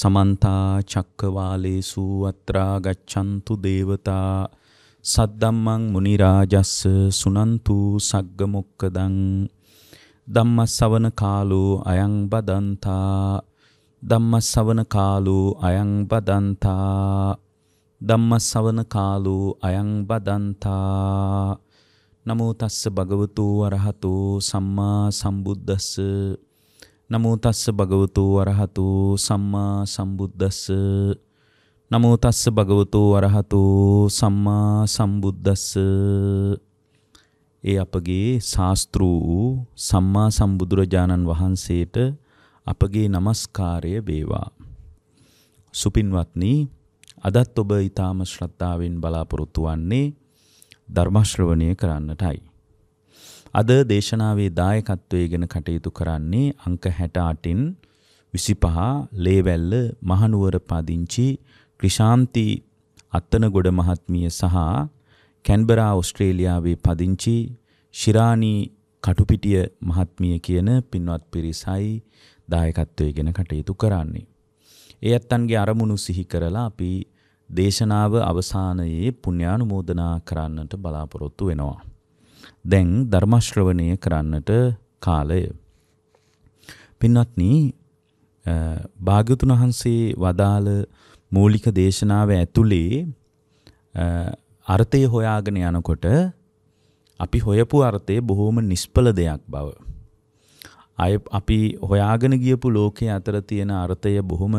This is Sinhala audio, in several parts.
සමන්තා චක්කවාලේසු අත්‍රා ගච්ඡන්තු දේවතා සද්දම්මං මුනි රාජස්ස සුනන්තු සග්ග මොක්කදං ධම්මස්සවන කාලෝ අයං බදන්තා ධම්මස්සවන කාලෝ අයං බදන්තා ධම්මස්සවන කාලෝ අයං බදන්තා නමෝ තස්ස භගවතු වරහතු සම්මා සම්බුද්දස්ස නමෝ තස්ස භගවතු වරහතු සම්මා සම්බුද්දස්ස. නමෝ තස්ස භගවතු වරහතු සම්මා සම්බුද්දස්ස. ඒ අපගේ ශාස්ත්‍රු සම්මා සම්බුදුරජාණන් වහන්සේට අපගේ নমස්කාරය වේවා. සුපින්වත්නි අදත් ඔබ ඊටාම ශ්‍රද්ධාවෙන් බලාපොරොත්තු වන්නේ ධර්ම ශ්‍රවණය කරන්නටයි. අද දේශනාවේ දායකත්වයේ ගැන කටයුතු කරන්නේ අංක 68න් 25 ලේවැල්ල මහනුවර පදිංචි ක්‍රිෂාන්ති අත්තනගොඩ මහත්මිය සහ කැන්බරා ඕස්ට්‍රේලියාවේ පදිංචි ශිරානි කටුපිටිය මහත්මිය කියන පින්වත් පිරිසයි දායකත්වයේ ගැන කටයුතු කරන්නේ. ඒ ඇත්තන්ගේ අරමුණු සිහි කරලා අපි දේශනාව අවසානයේ පුණ්‍යානුමෝදනා කරන්නට බලාපොරොත්තු වෙනවා. දැන් ධර්ම ශ්‍රවණය කරන්නට කාලය. පින්වත්නි භාග්‍යතුන් වහන්සේ වදාළ මූලික දේශනාව ඇතුලේ අර්ථය හොයාගෙන යනකොට අපි හොයපු අර්ථය බොහොම නිෂ්පල දෙයක් බව. අය අපි හොයාගෙන ගියපු ලෝකයේ අතර තියෙන අර්ථය බොහොම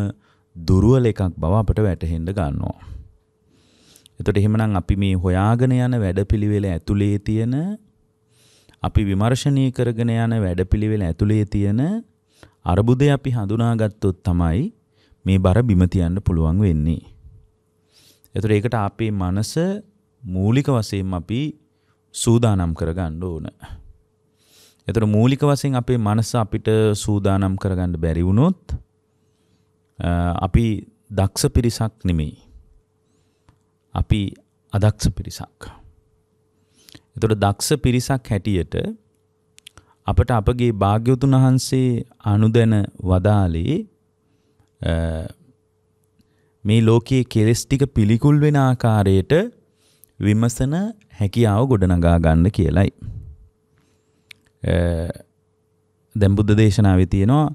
දුර්වල එකක් බව අපට වැටහෙන්න ගන්නවා. එතකොට එහෙමනම් අපි මේ හොයාගෙන යන වැඩපිළිවෙල ඇතුලේ තියෙන අපි විමර්ශනය කරගෙන යන වැඩපිළිවෙල ඇතුලේ තියෙන අරුබුදේ අපි හඳුනාගත්තොත් තමයි මේ බර බිම තියන්න පුළුවන් වෙන්නේ. එතකොට ඒකට අපේ මනස මූලික වශයෙන් අපි සූදානම් කරගන්න ඕන. එතකොට මූලික වශයෙන් අපේ මනස අපිට සූදානම් කරගන්න බැරි වුණොත් අපි දක්ෂ පිරිසක් නෙමෙයි. අපි අදක්ෂ පිරිසක්. එතකොට දක්ෂ පිරිසක් හැටියට අපට අපගේ භාග්‍යවතුන් වහන්සේ අනුදැන වදාලේ මේ ලෝකයේ කෙලස් ටික පිළිකුල් වෙන ආකාරයට විමසන හැකියාව ගොඩනගා ගන්න කියලයි. දැන් බුද්ධ දේශනාවේ තියෙනවා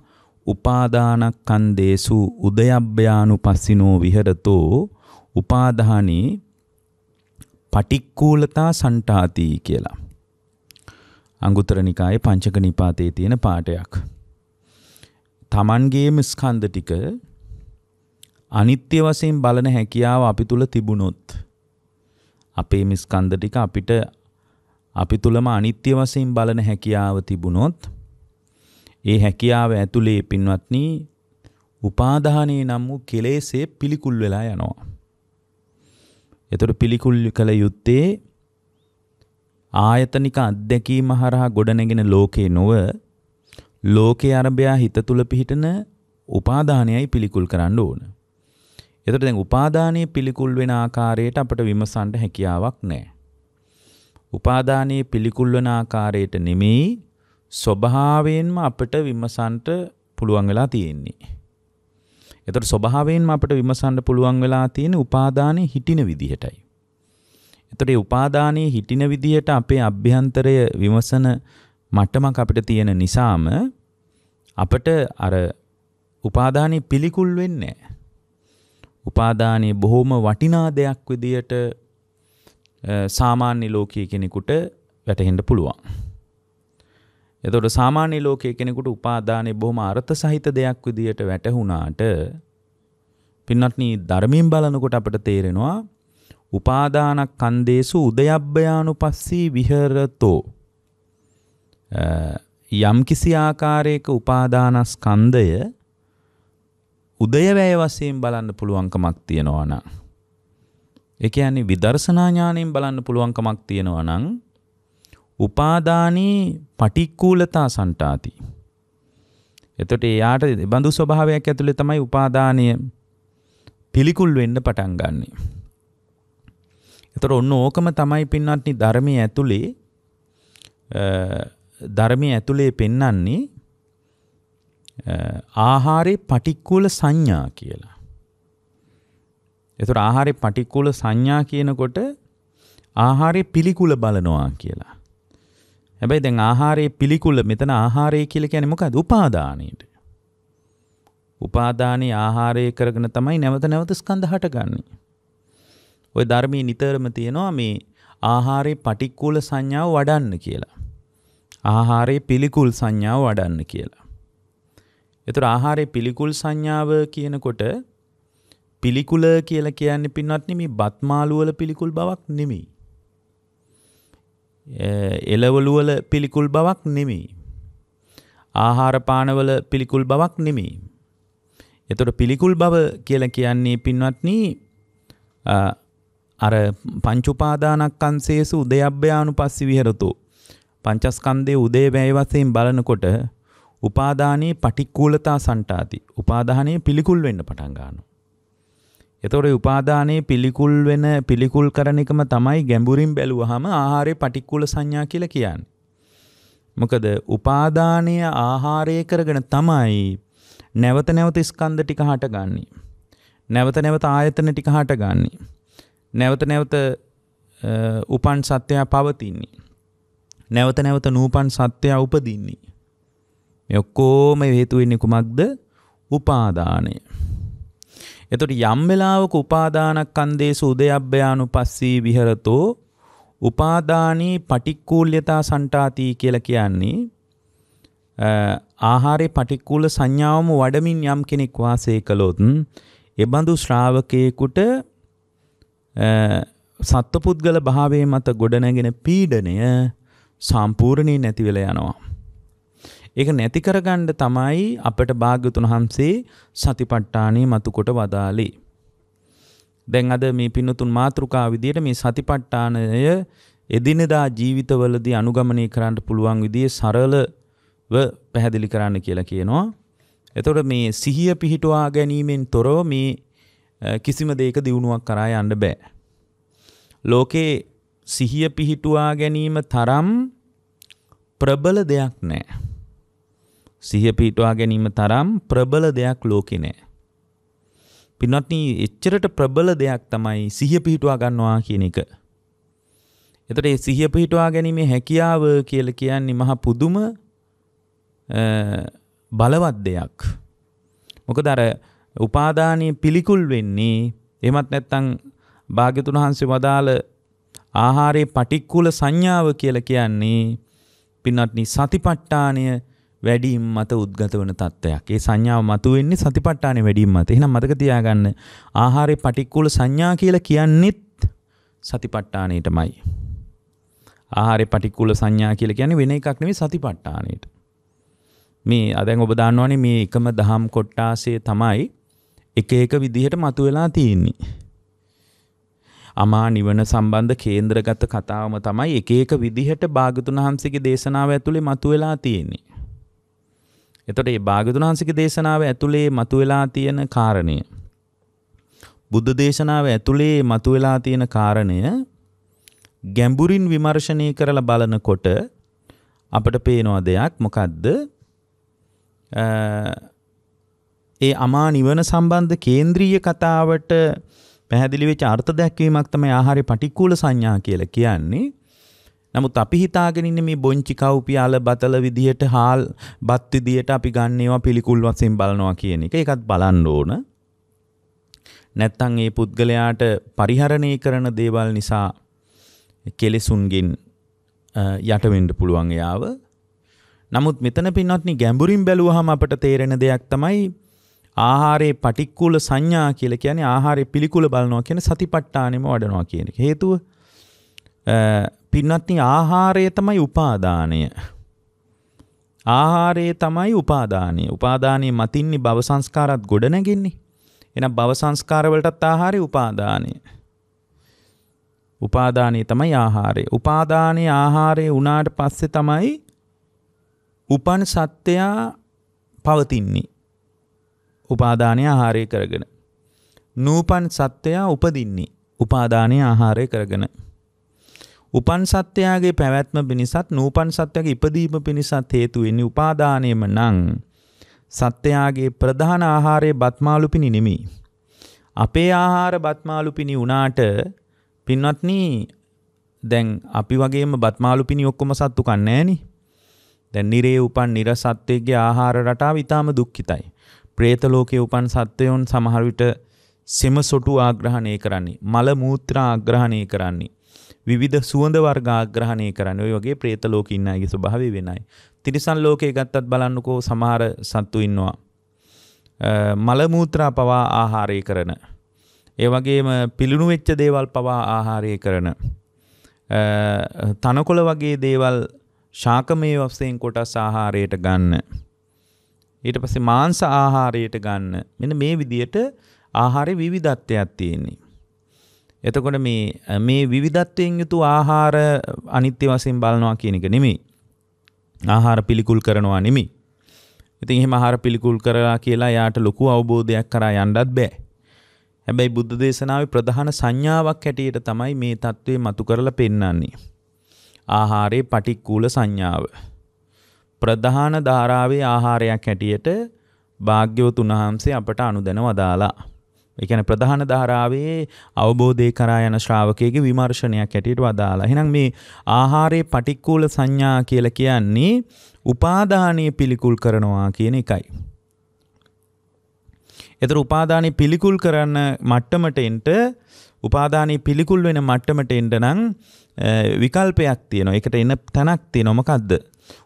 උපාදානක්ඛන්දේසු උදයබ්බයානුපස්සිනෝ විහෙරතෝ උපාදානී පටික්කූලතා සන්ටාති කියලා. අංගුත්තර නිකායේ පංචක නිපාතේ තියෙන පාඩයක්. Tamanගේම ස්කන්ධ ටික අනිත්‍ය වශයෙන් බලන හැකියාව අපි තුල තිබුණොත් අපේ මේ ස්කන්ධ ටික අපිට අපි තුලම අනිත්‍ය වශයෙන් බලන හැකියාව තිබුණොත් ඒ හැකියාව ඇතුලේ පින්වත්නි උපාදානයේ නම් වූ කෙලෙසේ පිළිකුල් වෙලා යනවා. එතකොට පිළිකුල් කළ යුත්තේ ආයතනික අත්දැකීම හරහා ගොඩනැගෙන ලෝකේ නොව ලෝකේ අරබයා හිත තුල පිහිටන උපාදානයයි පිළිකුල් කරන්න ඕන. එතකොට දැන් උපාදානයේ පිළිකුල් වෙන ආකාරයට අපට විමසන්න හැකියාවක් නැහැ. උපාදානයේ පිළිකුල් වෙන ආකාරයට නෙමෙයි ස්වභාවයෙන්ම අපිට විමසන්න පුළුවන් වෙලා තියෙන්නේ. එතකොට ස්වභාවයෙන්ම අපිට විමසන්න පුළුවන් වෙලා තියෙන උපාදානයේ හිටින විදිහටයි. එතකොට මේ උපාදානයේ හිටින විදිහට අපේ අභ්‍යන්තරය විමසන මට්ටමක් අපිට තියෙන නිසාම අපිට අර උපාදානයේ පිළිකුල් වෙන්නේ උපාදානයේ බොහොම වටිනා දෙයක් විදියට සාමාන්‍ය ලෝකයේ කෙනෙකුට වැටහෙන්න පුළුවන්. එතකොට සාමාන්‍ය ලෝකයේ කෙනෙකුට උපාදානයේ බොහොම අර්ථ සහිත දෙයක් විදියට වැටහුණාට පින්වත්නි ධර්මයෙන් බලනකොට අපිට තේරෙනවා උපාදානක් කන්දේසු උදයබ්බයානුපස්සී විහෙරතෝ. යම් කිසි ආකාරයක උපාදානස්කන්ධය උදයවැය වශයෙන් බලන්න පුළුවන්කමක් තියෙනවා නම් ඒ කියන්නේ විදර්ශනා ඥාණයෙන් බලන්න පුළුවන්කමක් තියෙනවා නම් උපාදානී පටික්කුලතා සන්ටාති. එතකොට එයාට බඳු ස්වභාවයක් ඇතුලේ තමයි උපාදානය පිළිකුල් වෙන්න පටන් ගන්නෙ. එතකොට ඔන්න ඕකම තමයි පින්වත්නි ධර්මයේ ඇතුලේ ධර්මයේ ඇතුලේ පෙන්වන්නේ ආහාරයේ පටික්කුල සංඥා කියලා. එතුර ආහාරය පටික්කුල සංඥා කියනකොට ආහාරය පිළිකුල බලනවා කියලා. හැබැයි දැන් ආහාරයේ පිළිකුල මෙතන ආහාරය කියලා කියන්නේ මොකද? උපාදානයේට. උපාදානයේ ආහාරය කරගෙන තමයි නැවත නැවත ස්කන්ධ හටගන්නේ. ওই ධර්මයේ නිතරම තියෙනවා මේ ආහාරයේ පටික්කුල සංඥාව වඩන්න කියලා. ආහාරයේ පිළිකුල් සංඥාව වඩන්න කියලා. එතකොට ආහාරයේ පිළිකුල් සංඥාව කියනකොට පිළිකුල කියලා කියන්නේ පින්වත්නි මේ බත් මාළු වල පිළිකුල් බවක් නෙමෙයි. එළවලු වල පිළිකුල් බවක් නෙමෙයි. ආහාර පානවල පිළිකුල් බවක් නෙමෙයි. එතකොට පිළිකුල් බව කියලා කියන්නේ පින්වත්නි අර පංච උපාදානස්කන්ධේසු උදයබ්බයානුපස්සි විහෙරතෝ පංචස්කන්ධයේ උදේ වැය වශයෙන් බලනකොට උපාදානයේ පටික්කුලතා සන්ටාති. උපාදානයේ පිළිකුල් වෙන්න පටන් ගන්නවා. එතකොට උපාදානයේ පිළිකුල් වෙන පිළිකුල් කරන එකම තමයි ගැඹුරින් බැලුවහම ආහාරයේ පටික්කුල සංඥා කියලා කියන්නේ. මොකද උපාදානය ආහාරය කරගෙන තමයි නැවත නැවත ස්කන්ධ ටික හටගන්නේ. නැවත නැවත ආයතන ටික හටගන්නේ. නැවත නැවත උපන් සත්‍යය පවතින්නේ. නැවත නැවත නූපන් සත්‍යය උපදින්නේ. මේ ඔක්කොම හේතු වෙන්නේ කුමක්ද? උපාදානය. එතකොට යම් වෙලාවක උපාදානස්කන්ධේසු උදයබ්බයානුපස්සී විහෙරතෝ උපාදානී පටික්කුල්‍යතා සන්ටාති කියලා කියන්නේ ආහාරයේ පටික්කුල සංඥාවම වඩමින් යම් කෙනෙක් වාසය කළොත් එබඳු ශ්‍රාවකයෙකුට සත්වපුද්ගල භාවයේ මත ගොඩනැගෙන පීඩනය සම්පූර්ණයෙන් නැති වෙලා යනවා. ඒක නැති කරගන්න තමයි අපට භාග්‍යතුන් වහන්සේ සතිපට්ඨානෙ මතු කොට වදාළේ. දැන් අද මේ පින්නතුන් මාතෘකා විදියට මේ සතිපට්ඨානය එදිනෙදා ජීවිතවලදී අනුගමනය කරන්න පුළුවන් විදිහේ සරලව පැහැදිලි කරන්න කියලා කියනවා. එතකොට මේ සිහිය පිහිටුවා ගැනීමෙන් තොරව මේ කිසිම දෙයක දියුණුවක් කරා යන්න බෑ. ලෝකේ සිහිය පිහිටුවා ගැනීම තරම් ප්‍රබල දෙයක් නෑ. සිහිය පිහිටුවා ගැනීම තරම් ප්‍රබල දෙයක් ලෝකේ නෑ. පින්වත්නි එච්චරට ප්‍රබල දෙයක් තමයි සිහිය පිහිටුවා ගන්නවා කියන එක. එතකොට මේ සිහිය පිහිටුවා ගැනීමේ හැකියාව කියලා කියන්නේ මහ පුදුම බලවත් දෙයක්. මොකද අර උපාදානීය පිළිකුල් වෙන්නේ එහෙමත් නැත්නම් භාග්‍යතුන් වහන්සේ වදාළ ආහාරයේ පටික්කුල සංඥාව කියලා කියන්නේ පින්වත්නි සතිපට්ඨානය වැඩිම මත උද්ගත වන තත්ත්වයක්. ඒ සංඥාව මතුවෙන්නේ සතිපට්ඨානෙ වැඩිම මත. එහෙනම් මතක තියාගන්න ආහාරයේ පටික්කුල සංඥා කියලා කියන්නේත් සතිපට්ඨානෙටමයි. ආහාරයේ පටික්කුල සංඥා කියලා කියන්නේ වෙන එකක් නෙවෙයි සතිපට්ඨානෙට. මේ අදැන් ඔබ දන්නවනේ මේ එකම දහම් කොට්ටාසේ තමයි එක එක විදිහට මතුවෙලා තියෙන්නේ. අමා නිවන සම්බන්ධ කේන්ද්‍රගත කතාවම තමයි එක එක විදිහට භාගතුන් වහන්සේගේ දේශනාව ඇතුලේ මතුවෙලා තියෙන්නේ. එතකොට මේ භාගතුන් වහන්සේගේ දේශනාව ඇතුලේ මතුවෙලා තියෙන කාරණය. බුද්ධ දේශනාව ඇතුලේ මතුවෙලා තියෙන කාරණය ගැඹුරින් විමර්ශනය කරලා බලනකොට අපට පේනවා දෙයක්. මොකද්ද? ඒ අමා නිවන සම්බන්ධ කේන්ද්‍රීය කතාවට පැහැදිලි වෙච්ච අර්ථ දැක්වීමක් තමයි ආහාරය පටික්කුල සංඥා කියලා කියන්නේ. නමුත් අපි හිතාගෙන ඉන්නේ මේ බොංචි කව්පියාල බතල විදියට හාල් බත් විදියට අපි ගන්න ඒවා පිළිකුල් වශයෙන් බලනවා කියන එක. ඒකත් බලන්න ඕන. නැත්තම් ඒ පුද්ගලයාට පරිහරණය කරන දේවල් නිසා කෙලෙසුන්ගෙන් යට වෙන්න පුළුවන් එයාව. නමුත් මෙතන පින්වත්නි ගැඹුරින් බැලුවහම අපට තේරෙන දෙයක් තමයි ආහාරයේ පටික්කුල සංඥා කියලා කියන්නේ ආහාරයේ පිළිකුල බලනවා කියන සතිපට්ඨානෙම වඩනවා කියන එක. හේතුව පින්වත්නි ආහාරය තමයි උපාදානය. ආහාරය තමයි උපාදානය. උපාදානයේ මතින්නේ භව සංස්කාරات ගොඩ නැගෙන්නේ. එහෙනම් භව සංස්කාර වලටත් ආහාරය උපාදානය. උපාදානය තමයි ආහාරය. උපාදානයේ ආහාරය වුණාට පස්සේ තමයි උපන් සත්‍යයා පවතින්නේ. උපාදානය ආහාරය කරගෙන. නූපන් සත්වයා උපදින්නේ උපාදානය ආහාරය කරගෙන. උපන් සත්‍යයාගේ පැවැත්ම පිණිසත් නූපන් සත්‍යගේ ඉපදීම පිණිසත් හේතු වෙන්නේ උපාදානයම නම් සත්වයාගේ ප්‍රධාන ආහාරය බත්මාලුපිනි නෙමෙයි. අපේ ආහාර බත්මාලුපිනි වුණාට පින්වත්නි දැන් අපි වගේම බත්මාලුපිනි ඔක්කොම සත්තු කන්නේ නෑනේ. දැන් නිරේ උපන් නිරසත්වයේ ආහාර රටාව ඊටාම දුක්ඛිතයි. പ്രേත ලෝකයේ උපන් සත්වයන් සමහර විට සෙම සොටු ආග්‍රහණය කරන්නේ, මල මූත්‍රා ආග්‍රහණය කරන්නේ, විවිධ සුවඳ වර්ග ආග්‍රහණය කරන්නේ. ඔය වගේ പ്രേත ලෝකෙ ඉන්න අයගේ ස්වභාවය වෙනයි. තිරිසන් ලෝකයේ ගත්තත් බලන්නකෝ සමහර සත්තු ඉන්නවා. මල මූත්‍රා පවා ආහාරය කරන. ඒ වගේම පිළිණු වෙච්ච දේවල් පවා ආහාරය කරන. තනකොළ වගේ දේවල් ශාකමය වස්යෙන් කොටස් ආහාරයට ගන්න. ඊට පස්සේ මාංශ ආහාරයට ගන්න. මෙන්න මේ විදියට ආහාරේ විවිධත්වයක් තියෙන්නේ. එතකොට මේ මේ විවිධත්වයෙන් යුතු ආහාර අනිත්‍ය වශයෙන් බලනවා කියන එක නෙමෙයි. ආහාර පිළිකුල් කරනවා නෙමෙයි. ඉතින් එහෙම ආහාර පිළිකුල් කරලා කියලා යාට ලොකු අවබෝධයක් කරා යන්නත් බෑ. හැබැයි බුද්ධ දේශනාවේ ප්‍රධාන සංඥාවක් හැටියට තමයි මේ தત્ත්වය මතු කරලා පෙන්වන්නේ. ආහාරයේ පටික්කුල සංඥාව. ප්‍රධාන ධාරාවේ ආහාරයක් හැටියට භාග්‍යවතුන් වහන්සේ අපට අනුදැන වදාලා. ඒ කියන්නේ ප්‍රධාන ධාරාවේ අවබෝධය කරා යන ශ්‍රාවකයෙකුගේ විමර්ශනයක් හැටියට වදාලා. එහෙනම් මේ ආහාරයේ පටික්කුල සංඥා කියලා කියන්නේ උපාදානීය පිළිකුල් කරනවා කියන එකයි. එතර උපාදානය පිළිකුල් කරන්න මට්ටමට එන්ට උපාදානී පිළිකුල් වෙන මට්ටමට එන්ට නම් විකල්පයක් තියෙනවා එකට එන්න තැනක් තියෙන මොකක්ද.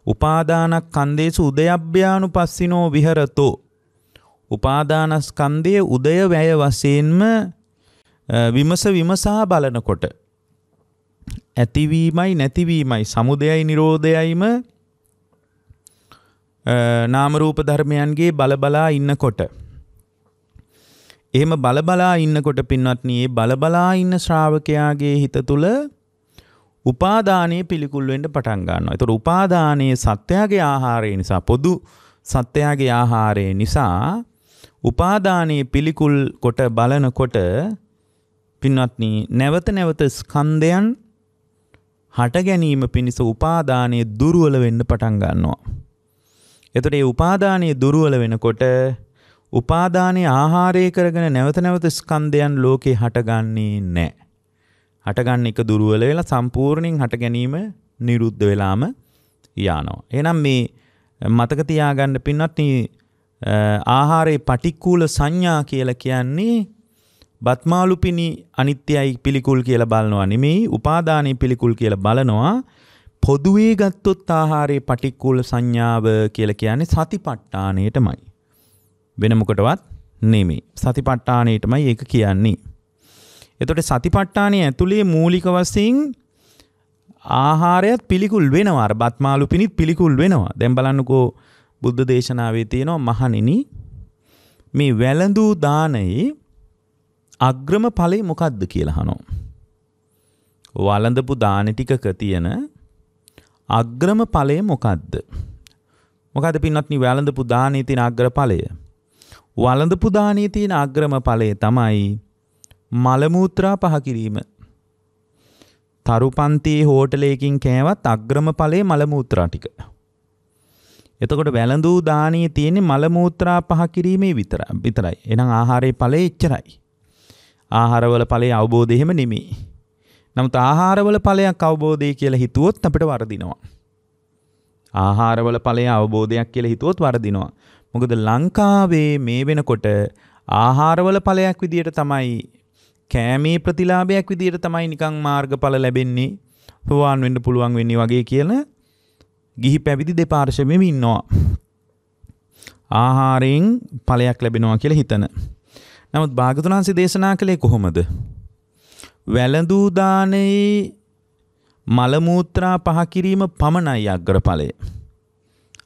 උපාදානක් කන්දේසු උදයභ්‍යානු පස්සිනෝ විහරතෝ. උපාදානස්කන්දය උදය වැය වසයෙන්ම විමස විමසා බලනකොට. ඇතිවීමයි නැතිවීමයි සමුදයයි නිරෝධයයිම නාමරූප ධර්මයන්ගේ බලබලා ඉන්නකොට. එහෙම බලබලා ඉන්නකොට පින්වත්නි ඒ බලබලා ඉන්න ශ්‍රාවකයාගේ හිත තුළ උපාදානයේ පිළිකුල් වෙන්න පටන් ගන්නවා. ඒතර උපාදානයේ සත්‍යයේ ආහාරය නිසා පොදු සත්‍යයේ ආහාරය නිසා උපාදානයේ පිළිකුල් කොට බලනකොට පින්වත්නි නැවත නැවත ස්කන්ධයන් හට ගැනීම පිණිස උපාදානයේ දුර්වල වෙන්න පටන් ගන්නවා. එතකොට මේ උපාදානයේ දුර්වල වෙනකොට උපාදානයේ ආහාරය කරගෙන නැවත නැවත ස්කන්ධයන් ලෝකේ හටගන්නේ නැහැ. හටගන්න එක දුර්වල වෙලා සම්පූර්ණයෙන් හට ගැනීම නිරුද්ධ වෙලාම යනවා. එහෙනම් මේ මතක තියාගන්න පින්වත්නි ආහාරයේ පටික්කුල සංඥා කියලා කියන්නේ බත්මාලුපිනි අනිත්‍යයි පිළිකුල් කියලා බලනවා නෙමෙයි උපාදානයේ පිළිකුල් කියලා බලනවා පොදුවේ ගත්තොත් ආහාරයේ පටික්කුල සංඥාව කියලා කියන්නේ සතිපට්ඨානයටමයි වෙන මොකටවත් නෙමෙයි. සතිපට්ඨානෙටමයි ඒක කියන්නේ. එතකොට සතිපට්ඨානයේ ඇතුලේ මූලික වශයෙන් ආහාරයත් පිළිකුල් වෙනවා. අර බත්මාලු පිණිත් පිළිකුල් වෙනවා. දැන් බලන්නකෝ බුද්ධ දේශනාවේ තියෙනවා මහණෙනි මේ වැළඳූ දානයේ අග්‍රම ඵලෙ මොකක්ද කියලා අහනවා. වළඳපු දාන ටිකක තියෙන අග්‍රම ඵලය මොකක්ද? මොකද පින්වත්නි වැළඳපු දානයේ තියෙන අග්‍ර ඵලය? වළඳපු දානයේ තියෙන අග්‍රම ඵලය තමයි මලමූත්‍රා පහ කිරීම. තරුපන්තියේ හෝටලයකින් කෑවත් අග්‍රම ඵලයේ මලමූත්‍රා ටික. එතකොට වැළඳූ දානයේ තියෙන්නේ මලමූත්‍රා පහ කිරීමේ විතර විතරයි. එහෙනම් ආහාරයේ ඵලය එච්චරයි. ආහාරවල ඵලයේ අවබෝධය එහෙම නෙමෙයි. නමුත් ආහාරවල ඵලයක් අවබෝධය කියලා හිතුවොත් අපිට වරදිනවා. ආහාරවල ඵලයේ අවබෝධයක් කියලා හිතුවොත් වරදිනවා. මොකද ලංකාවේ මේ වෙනකොට ආහාරවල ඵලයක් විදියට තමයි කෑමේ ප්‍රතිලාභයක් විදියට තමයි නිකං මාර්ගඵල ලැබෙන්නේ සෝවාන් වෙන්න පුළුවන් වෙන්නේ වගේ කියන ගිහි පැවිදි දෙපාර්ශ්වෙම ඉන්නවා. ආහාරයෙන් ඵලයක් ලැබෙනවා කියලා හිතන. නමුත් භාගතුන් වහන්සේ දේශනා කළේ කොහොමද? වැළඳූ දානයේ මල මූත්‍රා පහ කිරීම පමණයි අග්‍රඵලය.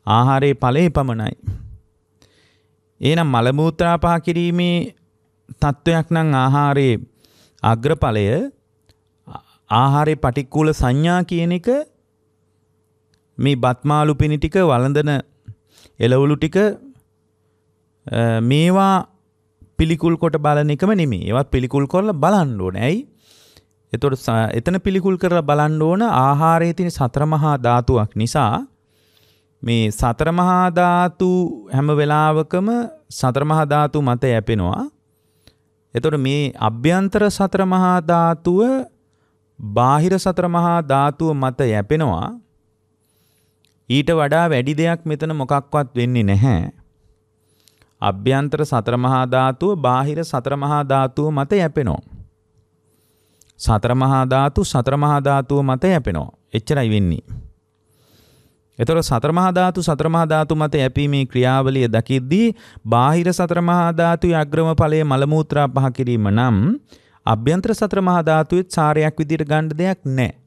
ආහාරයේ ඵලයේ පමණයි. එහෙනම් මල මූත්‍රා පහ කිරීමේ තත්වයක් නම් ආහාරයේ අග්‍රඵලය ආහාරයේ පටික්කුල සංඥා කියන එක මේ බත්මාලු පිණි ටික වළඳන එළවලු ටික මේවා පිළිකුල් කොට බලන එකම නෙමෙයි. ඒවත් පිළිකුල් කරලා බලන්න ඕනේ. ඇයි? එතකොට එතන පිළිකුල් කරලා බලන්න ඕන ආහාරයේ තියෙන සතර මහා ධාතුවක් නිසා මේ සතර මහා ධාතු හැම වෙලාවකම සතර මහා ධාතු මත යැපෙනවා. එතකොට මේ අභ්‍යන්තර සතර මහා ධාතුව බාහිර සතර මහා ධාතුව මත යැපෙනවා. ඊට වඩා වැඩි දෙයක් මෙතන මොකක්වත් වෙන්නේ නැහැ. අභ්‍යන්තර සතර මහා ධාතුව බාහිර සතර මහා ධාතුව මත යැපෙනවා. සතර මහා ධාතු සතර මහා ධාතුව මත යැපෙනවා. එච්චරයි වෙන්නේ. එතකොට සතර මහා ධාතු සතර මහා ධාතු මත යැපීමේ ක්‍රියාවලිය දකිද්දී බාහිර සතර මහා ධාතුයේ අග්‍රම ඵලයේ මල මූත්‍රා පහ කිරීම නම් අභ්‍යන්තර සතර මහා ධාතුවේ සාරයක් විදිහට ගන්න දෙයක් නැහැ.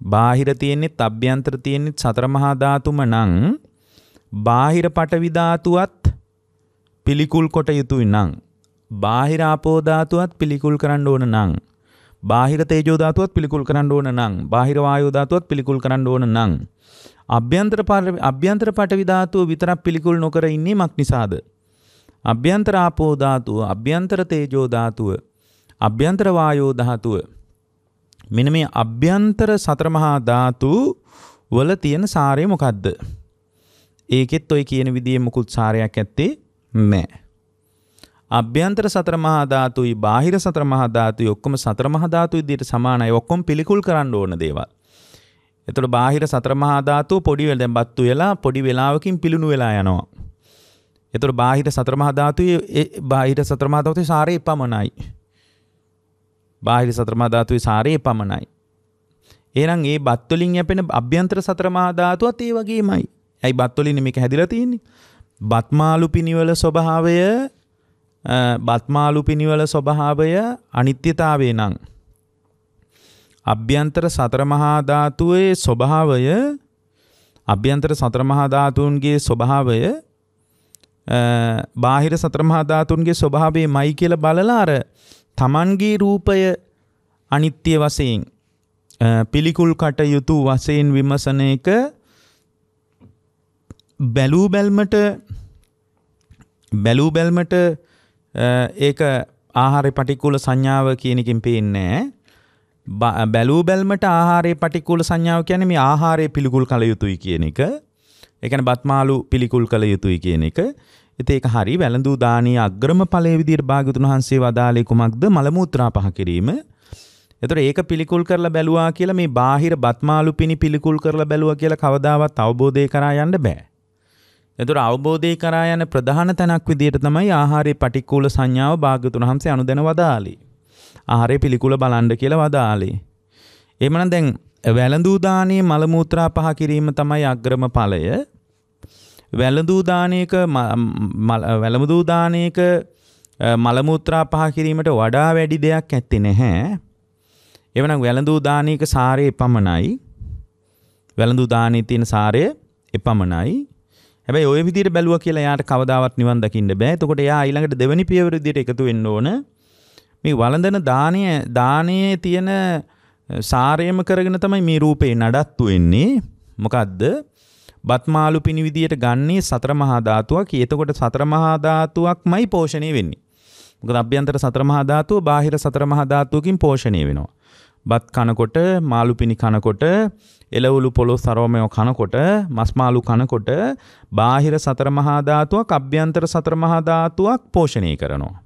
බාහිර තියෙනෙත් අභ්‍යන්තර තියෙනෙත් සතර මහා ධාතුම නම් බාහිර පටවි ධාතුවත් පිළිකුල් කොට යුතුයි නම් බාහිර ආපෝ ධාතුවත් පිළිකුල් කරන්න ඕන නම් බාහිර තේජෝ ධාතුවත් පිළිකුල් කරන්න ඕන නම් බාහිර වායෝ ධාතුවත් පිළිකුල් කරන්න ඕන නම් අභ්‍යන්තර අභ්‍යන්තර පටවි ධාතුව විතරක් පිළිකුල් නොකර ඉන්නේ මක් නිසාද? අභ්‍යන්තර ආපෝ ධාතුව, අභ්‍යන්තර තේජෝ ධාතුව, අභ්‍යන්තර වායෝ ධාතුව මෙන්න මේ අභ්‍යන්තර සතර මහා ධාතු වල තියෙන සාරය මොකද්ද? ඒකෙත් ඔය කියන විදිහේ මුකුත් සාරයක් ඇත්තේ නැහැ. අභ්‍යන්තර සතර මහා ධාතුයි බාහිර සතර මහා ධාතුයි ඔක්කොම සතර මහා ධාතු විදිහට සමානයි. ඔක්කොම පිළිකුල් කරන්න ඕන දේවල්. එතකොට බාහිර සතර මහා ධාතුව පොඩි වෙල දැන් බත්තු වෙලා පොඩි වෙලාවකින් පිලුණු වෙලා යනවා. එතකොට බාහිර සතර මහා ධාතුවේ බාහිර සතර මහා ධාතුවේ සාරේ පමණයි. බාහිර සතර මහා ධාතුවේ සාරේ පමණයි. එහෙනම් ඒ බත් වලින් යැපෙන අභ්‍යන්තර සතර මහා ධාතුවත් ඒ වගේමයි. ඇයි බත් වලින් මේක හැදිලා තියෙන්නේ? බත්මාලු පිනිවල ස්වභාවය බත්මාලු පිනිවල ස්වභාවය අනිත්‍යතාවේ නම් අභ්‍යන්තර සතර මහා ධාතුවේ ස්වභාවය අභ්‍යන්තර සතර මහා ධාතුන්ගේ ස්වභාවය බාහිර සතර මහා ධාතුන්ගේ ස්වභාවයමයි කියලා බලලා අර තමන්ගේ රූපය අනිත්‍ය වශයෙන් පිළිකුල් කටයුතු වශයෙන් විමසන එක බැලූ බැල්මට බැලූ බැල්මට ඒක ආහාර පටිකුල සංඥාව කියන එකෙන් පේන්නේ බැලූ බැල්මට ආහාරයේ පටිකුල සංඥාව කියන්නේ මේ ආහාරය පිළිකුල් කළ යුතුයි කියන එක. ඒ කියන්නේ බත්මාලු පිළිකුල් කළ යුතුයි කියන එක. ඉතින් ඒක හරි වැළඳූ දානීය අග්‍රම ඵලයේ විදිහට භාග්‍යතුන් වහන්සේ වදාළේ කුමක්ද? මල මුත්‍රා පහ කිරීම. එතකොට ඒක පිළිකුල් කරලා බැලුවා කියලා මේ බාහිර බත්මාලු පිණි පිළිකුල් කරලා බැලුවා කියලා කවදාවත් අවබෝධය කරා යන්න බෑ. එතුර අවබෝධය කරා යන ප්‍රධාන තැනක් විදියට තමයි ආහාරයේ පටික්කුල සංඥාව භාග්‍යතුන් වහන්සේ අනුදැන වදාළේ. ආහාරයේ පිළිකුල බලන්න කියලා වදාළේ. එමනම් දැන් වැළඳූ දානයේ මල මුත්‍රා පහ කිරීම තමයි අග්‍රම ඵලය. වැළඳූ දානයක වැළඳූ දානයක මල මුත්‍රා පහ කිරීමට වඩා වැඩි දෙයක් ඇත්තේ නැහැ. එවනම් වැළඳූ දානයක සාරය එපමණයි. වැළඳූ දානයේ තියෙන සාරය එපමණයි. හැබැයි ওই විදිහට බැලුවා කියලා එයාට කවදාවත් නිවන් දකින්න බෑ. එතකොට එයා ඊළඟට දෙවෙනි පියවර විදිහට එකතු වෙන්න ඕන. මේ වළඳන දානය දානයේ තියෙන සාරයම කරගෙන තමයි මේ රූපේ නඩත්තු වෙන්නේ. මොකද්ද? බත්මාලු පිණි විදියට ගන්නේ සතර මහා ධාතුවක්. එතකොට සතර මහා ධාතුවක්මයි පෝෂණය වෙන්නේ. මොකද අභ්‍යන්තර සතර මහා ධාතුව බාහිර සතර මහා ධාතුවකින් පෝෂණය වෙනවා. බත් කනකොට මාළු පිණි කනකොට එළවලු පොළොස් සරෝමයෝ කනකොට මස්මාලු කනකොට බාහිර සතර මහා ධාතුවක් අභ්‍යන්තර සතර මහා ධාතුවක් පෝෂණය කරනවා.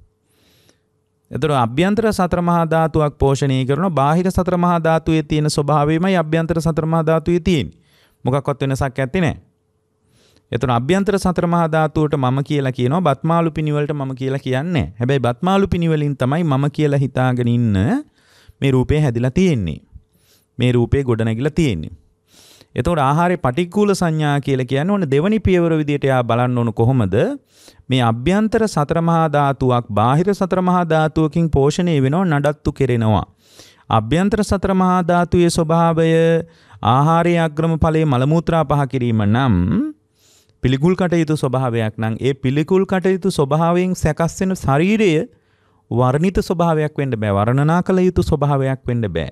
එතකොට අභ්‍යන්තර සතර මහා ධාතුවක් පෝෂණය කරනවා බාහිර සතර මහා ධාතුවේ තියෙන ස්වභාවයමයි අභ්‍යන්තර සතර මහා ධාතුවේ තියෙන්නේ. මොකක්වත් වෙනසක් ඇත්තේ නැහැ. එතන අභ්‍යන්තර සතර මහා ධාතුවට මම කියලා කියනවා බත්මාලු පිනිවලට මම කියලා කියන්නේ. හැබැයි බත්මාලු පිනිවලින් තමයි මම කියලා හිතාගෙන ඉන්න මේ රූපේ හැදිලා තියෙන්නේ. මේ රූපේ ගොඩනැගිලා තියෙන්නේ. එතකොට ආහාරයේ පටික්කුල සංඥා කියලා කියන්නේ ඕන දෙවනි පියවර විදියට යා බලන්න ඕන කොහොමද මේ අභ්‍යන්තර සතර මහා ධාතුවක් බාහිර සතර මහා ධාතුවකින් පෝෂණය වෙනව නඩත්තු කෙරෙනවා. අභ්‍යන්තර සතර මහා ධාතුවේ ස්වභාවය ආහාරයේ අග්‍රම ඵලයේ මල මුත්‍රා පහ කිරීම නම් පිළිකුල් කටයුතු ස්වභාවයක් නම් ඒ පිළිකුල් කටයුතු ස්වභාවයෙන් සැකස් වෙන ශරීරය වර්ණිත ස්වභාවයක් වෙන්න බෑ වර්ණනා කළ යුතු ස්වභාවයක් වෙන්න බෑ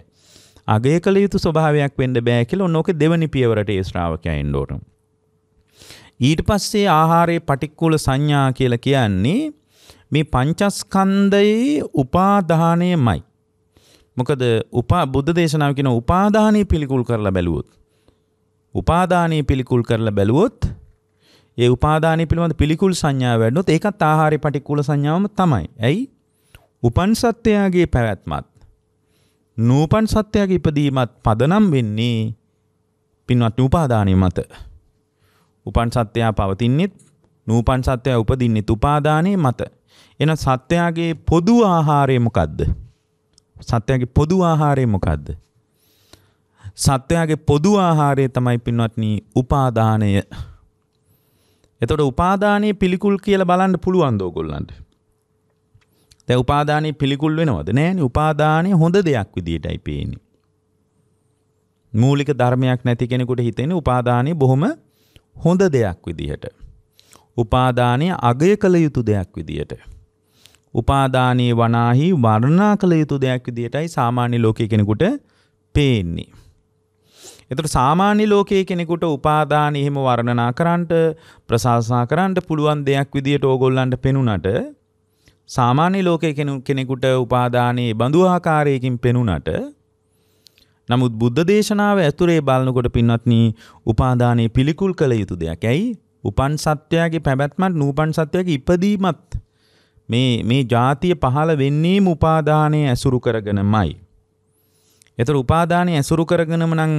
අගය කළ යුතු ස්වභාවයක් වෙන්න බෑ කියලා ඔන්න ඕක දෙවනි පියවරට ඒ ශ්‍රාවකයා එන්න ඕන. ඊට පස්සේ ආහාරයේ පටික්කුල සංඥා කියලා කියන්නේ මේ පංචස්කන්ධයේ උපාදානයමයි. මොකද උපා බුද්ධ දේශනාව කියන උපාදානය පිළිකුල් කරලා බැලුවොත් උපාදානයේ පිළිකුල් කරලා බැලුවොත් ඒ උපාදානයේ පිළිබඳ පිළිකුල් සංඥාව වැඩනොත් ඒකත් ආහාරයේ පටික්කුල සංඥාවම තමයි. ඇයි? උපන් සත්‍යයගේ පැවැත්මත් නූපන් සත්‍යයගේ ඉපදීමත් පදනම් වෙන්නේ පින්වත් උපාදානයේ මත. උපන් සත්‍යයා පවතින්නෙත් නූපන් සත්‍යයා උපදින්නෙත් උපාදානයේ මත. එන සත්‍යයාගේ පොදු ආහාරය මොකද්ද? සත්‍යයාගේ පොදු ආහාරය මොකද්ද? සත්‍යයාගේ පොදු ආහාරය තමයි පින්වත්නි උපාදානය. එතකොට උපාදානයේ පිළිකුල් කියලා බලන්න පුළුවන් දෝගොල්ලන්ට. දැන් උපාදානයේ පිළිකුල් වෙනවද? නෑනේ. උපාදානය හොඳ දෙයක් විදියටයි පේන්නේ. මූලික ධර්මයක් නැති කෙනෙකුට හිතෙන්නේ උපාදානය බොහොම හොඳ දෙයක් විදිහට. උපාදානය අගය කළ යුතු දෙයක් විදිහට. උපාදානයේ වනාහි වර්ණනා කළ යුතු දෙයක් විදිහටයි සාමාන්‍ය ලෝකයේ කෙනෙකුට පේන්නේ. එතකොට සාමාන්‍ය ලෝකයේ කෙනෙකුට උපාදාන එහෙම වර්ණනා කරන්නට ප්‍රශංසා කරන්නට පුළුවන් දෙයක් විදියට ඕගොල්ලන්ට පෙනුනට සාමාන්‍ය ලෝකයේ කෙනෙකුට උපාදානයේ බඳු ආකාරයකින් පෙනුනට නමුත් බුද්ධ දේශනාව ඇතුරේ බලනකොට පින්වත්නි උපාදානයේ පිළිකුල් කළ යුතු දෙයක්. ඇයි? උපන් සත්‍යයේ පැවැත්මත් නූපන් සත්‍යයේ ඉපදීමත් මේ මේ ජාතිය පහළ වෙන්නේ උපාදානය ඇසුරු කරගෙනමයි. එතකොට උපාදානය ඇසුරු කරගෙනම නම්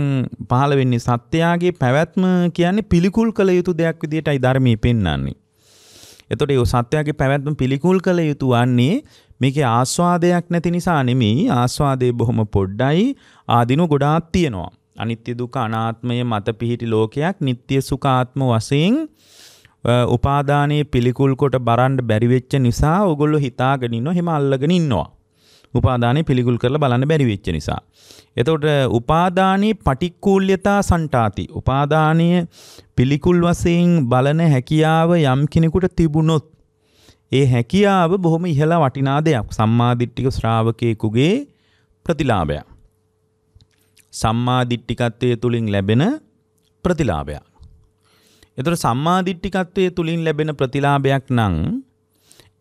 පහළ වෙන්නේ සත්‍යයාගේ පැවැත්ම කියන්නේ පිළිකුල් කළ යුතු දෙයක් විදිහටයි ධර්මයේ පෙන්වන්නේ. එතකොට ඒ සත්‍යයාගේ පැවැත්ම පිළිකුල් කළ යුතු වන්නේ මේකේ ආස්වාදයක් නැති නිසා නෙමෙයි ආස්වාදේ බොහොම පොඩ්ඩයි ආදීනු ගොඩාක් තියෙනවා. අනිත්‍ය දුක අනාත්මය මත පිහිටි ලෝකයක් නিত্য සුඛාත්ම වශයෙන් උපාදානයේ පිළිකුල් කොට බරන්න බැරි වෙච්ච නිසා ඕගොල්ලෝ හිතාගෙන ඉන්නවා හිම අල්ලගෙන ඉන්නවා. උපාදානය පිළිකුල් කරලා බලන්න බැරි වෙච්ච නිසා. එතකොට උපාදානී පටික්කූල්‍යතා සන්ටාති. උපාදානය පිළිකුල් වශයෙන් බලන හැකියාව යම් කෙනෙකුට තිබුණොත් ඒ හැකියාව බොහොම ඉහළ වටිනා දෙයක්. සම්මාදිට්ඨික ශ්‍රාවකයෙකුගේ ප්‍රතිලාභයක්. සම්මාදිට්ඨිකත්වයේ තුලින් ලැබෙන ප්‍රතිලාභයක්. එතකොට සම්මාදිට්ඨිකත්වයේ තුලින් ලැබෙන ප්‍රතිලාභයක් නම්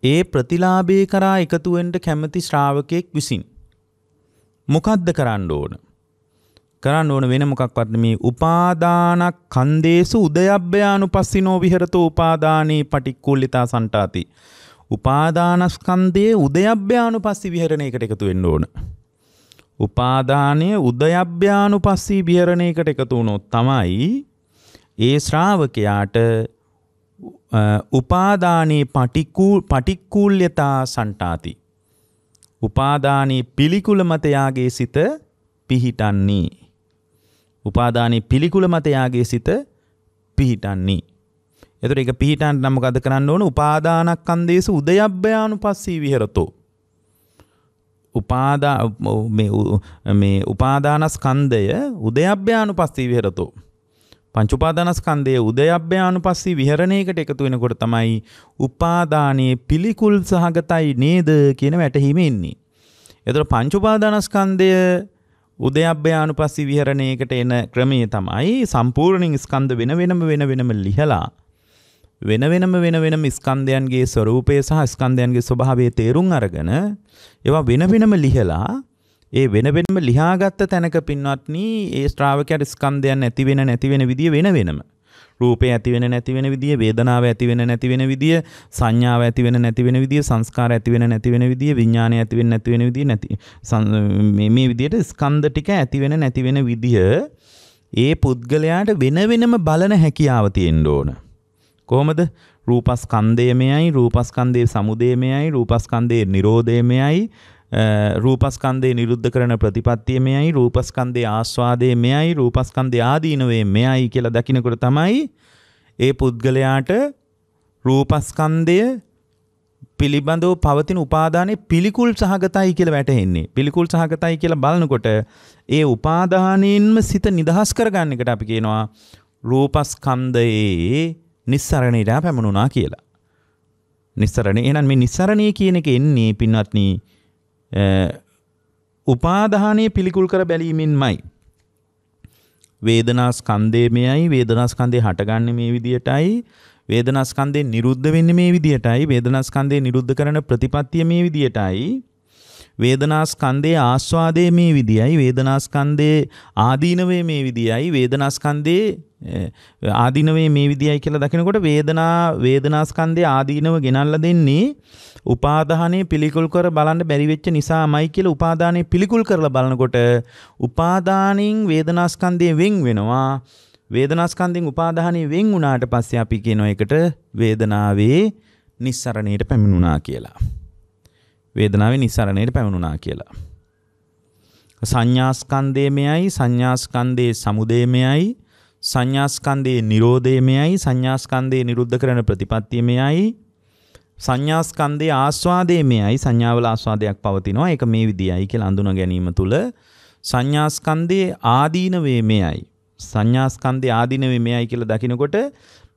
ඒ ප්‍රතිලාභේ කරා එකතු වෙන්න කැමති ශ්‍රාවකෙක් විසින් මොකද්ද කරන්න ඕන? කරන්න ඕන වෙන මොකක්වත් මේ උපාදානක් කන්දේසු උදයබ්බයානුපස්සිනෝ විහෙරතෝ උපාදානී පටික්කුල්ලිතා සන්ටාති. උපාදානස්කන්දයේ උදයබ්බයානුපස්සී විහරණයකට එකතු වෙන්න ඕන. උපාදානය උදයබ්බයානුපස්සී විහරණයකට එකතු වුණොත් තමයි ඒ ශ්‍රාවකයාට උපාදානයේ පටික්කුල්්‍යතා සන්ටාති. උපාදානයේ පිළිකුල මතයාගේ සිත පිහිටන්නේ. උපාදානයේ පිළිකුල මතයාගේ සිත පිහිටන්නේ. එතකොට ඒක පිහිටන්න නම් මොකද කරන්න ඕන? උපාදානස්කන්ධේසු උදයබ්බයානුපස්සී විහෙරතෝ. උපාදා මේ මේ උපාදානස්කන්ධය උදයබ්බයානුපස්සී විහෙරතෝ. පංච උපාදානස්කන්ධයේ උදයබ්බයානුපස්සී විහරණයකට එකතු වෙනකොට තමයි උපාදානයේ පිළිකුල් සහගතයි නේද කියන වැටහීම එන්නේ. එතකොට පංච උපාදානස්කන්ධය උදයබ්බයානුපස්සී විහරණයකට එන ක්‍රමය තමයි සම්පූර්ණයෙන් ස්කන්ධ වෙන වෙනම වෙන වෙනම ලිහලා වෙන වෙනම වෙන වෙනම ස්කන්ධයන්ගේ ස්වરૂපය සහ ස්කන්ධයන්ගේ ස්වභාවය තේරුම් අරගෙන ඒවා වෙන වෙනම ලිහලා ඒ වෙන වෙනම ලියාගත්ත තැනක පින්වත්නි ඒ ශ්‍රාවකයාට ස්කන්ධයන් ඇති වෙන නැති වෙන විදිය වෙන වෙනම. රූපේ ඇති වෙන නැති වෙන විදිය වේදනාව ඇති වෙන නැති වෙන විදිය සංඥාව ඇති වෙන නැති වෙන විදිය සංස්කාර ඇති වෙන නැති වෙන විදිය විඥානය ඇති වෙන නැති වෙන විදිය නැති. මේ මේ විදියට ස්කන්ධ ටික ඇති වෙන නැති වෙන විදිය ඒ පුද්ගලයාට වෙන වෙනම බලන හැකියාව තියෙන්න ඕන. කොහොමද? රූපස්කන්ධයමයයි රූපස්කන්ධයේ සමුදයමයයි රූපස්කන්ධයේ නිරෝධයමයයි රූපස්කන්දේ නිරුද්ධ කරන ප්‍රතිපත්තිය මෙයයි රූපස්කන්දේ ආස්වාදය මෙයයි රූපස්කන්දේ ආදීනවේ මෙයයි කියලා දකිනකොට තමයි ඒ පුද්ගලයාට රූපස්කන්දය පිළිබඳව පවතින උපාදානයේ පිළිකුල් සහගතයි කියලා වැටහෙන්නේ. පිළිකුල් සහගතයි කියලා බලනකොට ඒ උපාදානයෙන්ම සිත නිදහස් කරගන්න එකට අපි කියනවා රූපස්කන්ධයේ නිස්සරණයට පැමුණුනා කියලා. නිස්සරණේ එහෙනම් මේ නිස්සරණේ කියන එක එන්නේ පින්වත්නි උපාදානය පිළිකුල් කර බැලීමෙන්මයි. වේදනාස්කන්දේමයයි වේදනාස්කන්දේ හටගන්න මේ විදියටයි වේදනාස්කන්දේ නිරුද්ධ වෙන්න මේ විදියටයි වේදනාස්කන්දේ නිරුද්ධ කරන ප්‍රතිපත්තිය මේ විදියටයි වේදනාස්කන්ධයේ ආස්වාදයේ මේ විදියයි වේදනාස්කන්ධයේ ආදීනවේ මේ විදියයි වේදනාස්කන්ධයේ ආදීනවේ මේ විදියයි කියලා දකිනකොට වේදනා වේදනාස්කන්ධයේ ආදීනව ගෙනල්ලා දෙන්නේ උපාදානයේ පිළිකුල් කර බලන්න බැරි වෙච්ච නිසාමයි කියලා උපාදානයේ පිළිකුල් කරලා බලනකොට උපාදානින් වේදනාස්කන්ධයේ වෙන් වෙනවා වේදනාස්කන්ධෙන් උපාදානයේ වෙන් වුණාට පස්සේ අපි කියන එකට වේදනාවේ නිස්සරණයට පැමිණුණා කියලා. වේදනාවේ නිස්සරණයට පැමිණුණා කියලා. සංඥාස්කන්ධයමයයි සංඥාස්කන්ධයේ සමුදයමයයි සංඥාස්කන්ධයේ නිරෝධයමයයි සංඥාස්කන්ධයේ නිරුද්ධ කරන ප්‍රතිපත්තියමයයි සංඥාස්කන්ධයේ ආස්වාදයමයයි සංඥාවල ආස්වාදයක් පවතිනවා ඒක මේ විදියයි කියලා අඳුන ගැනීම තුළ සංඥාස්කන්ධයේ ආදීනවේමයයි සංඥාස්කන්ධයේ ආදීනවේමයයි කියලා දකිනකොට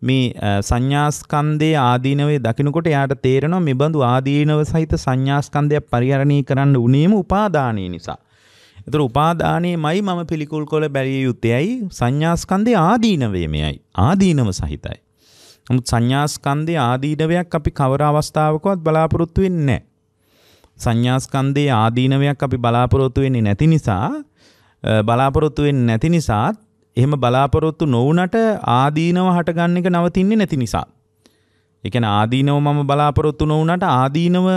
මේ සංඥාස්කන්ධයේ ආදීනවේ දකිනකොට එයාට තේරෙනවා මේ බඳු ආදීනව සහිත සංඥාස්කන්ධයක් පරිහරණය කරන්න උනේම උපාදානය නිසා. ඒතර උපාදානයේමයි මම පිළිකුල් කළ බැරිය යුත්තේයි සංඥාස්කන්ධයේ ආදීනවේමයයි. ආදීනව සහිතයි. නමුත් සංඥාස්කන්ධයේ ආදීනවයක් අපි කවර අවස්ථාවකවත් බලාපොරොත්තු වෙන්නේ නැහැ. සංඥාස්කන්ධයේ ආදීනවයක් අපි බලාපොරොත්තු වෙන්නේ නැති නිසා බලාපොරොත්තු වෙන්නේ නැති නිසාත් එහෙම බලාපොරොත්තු නොවුනට ආදීනව හටගන්න එක නවතින්නේ නැති නිසා. එකන ආදීනව මම බලාපොරොත්තු නොවුනට ආදීනව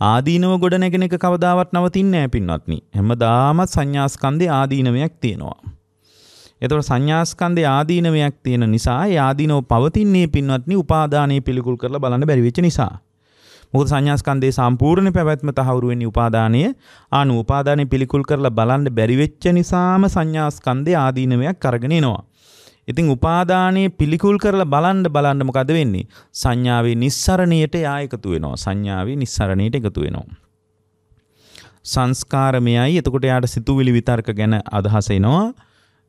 ආදීනව ගොඩ නැගෙන එක කවදාවත් නවතින්නේ නැහැ පින්වත්නි. හැමදාමත් සංඥාස්කන්ධේ ආදීනවයක් තියෙනවා. එතකොට සංඥාස්කන්ධේ ආදීනවයක් තියෙන නිසා ඒ ආදීනව පවතින්නේ පින්වත්නි උපාදානයේ පිළිකුල් කරලා බලන්න බැරි වෙච්ච නිසා. මොකද සංඥාස්කන්ධයේ සම්පූර්ණ පැවැත්ම තහවුරු වෙන්නේ උපාදානය ආනු උපාදානය පිළිකුල් කරලා බලන්න බැරි වෙච්ච නිසාම සංඥාස්කන්ධයේ ආදීනවයක් අරගෙන එනවා. ඉතින් උපාදානයේ පිළිකුල් කරලා බලන්න බලන්න මොකද වෙන්නේ? සංඥාවේ නිස්සරණයට යා එකතු වෙනවා. සංඥාවේ නිස්සරණයට එකතු වෙනවා. සංස්කාරමයයි එතකොට යාට සිතුවිලි විතර්ක ගැන අදහස එනවා.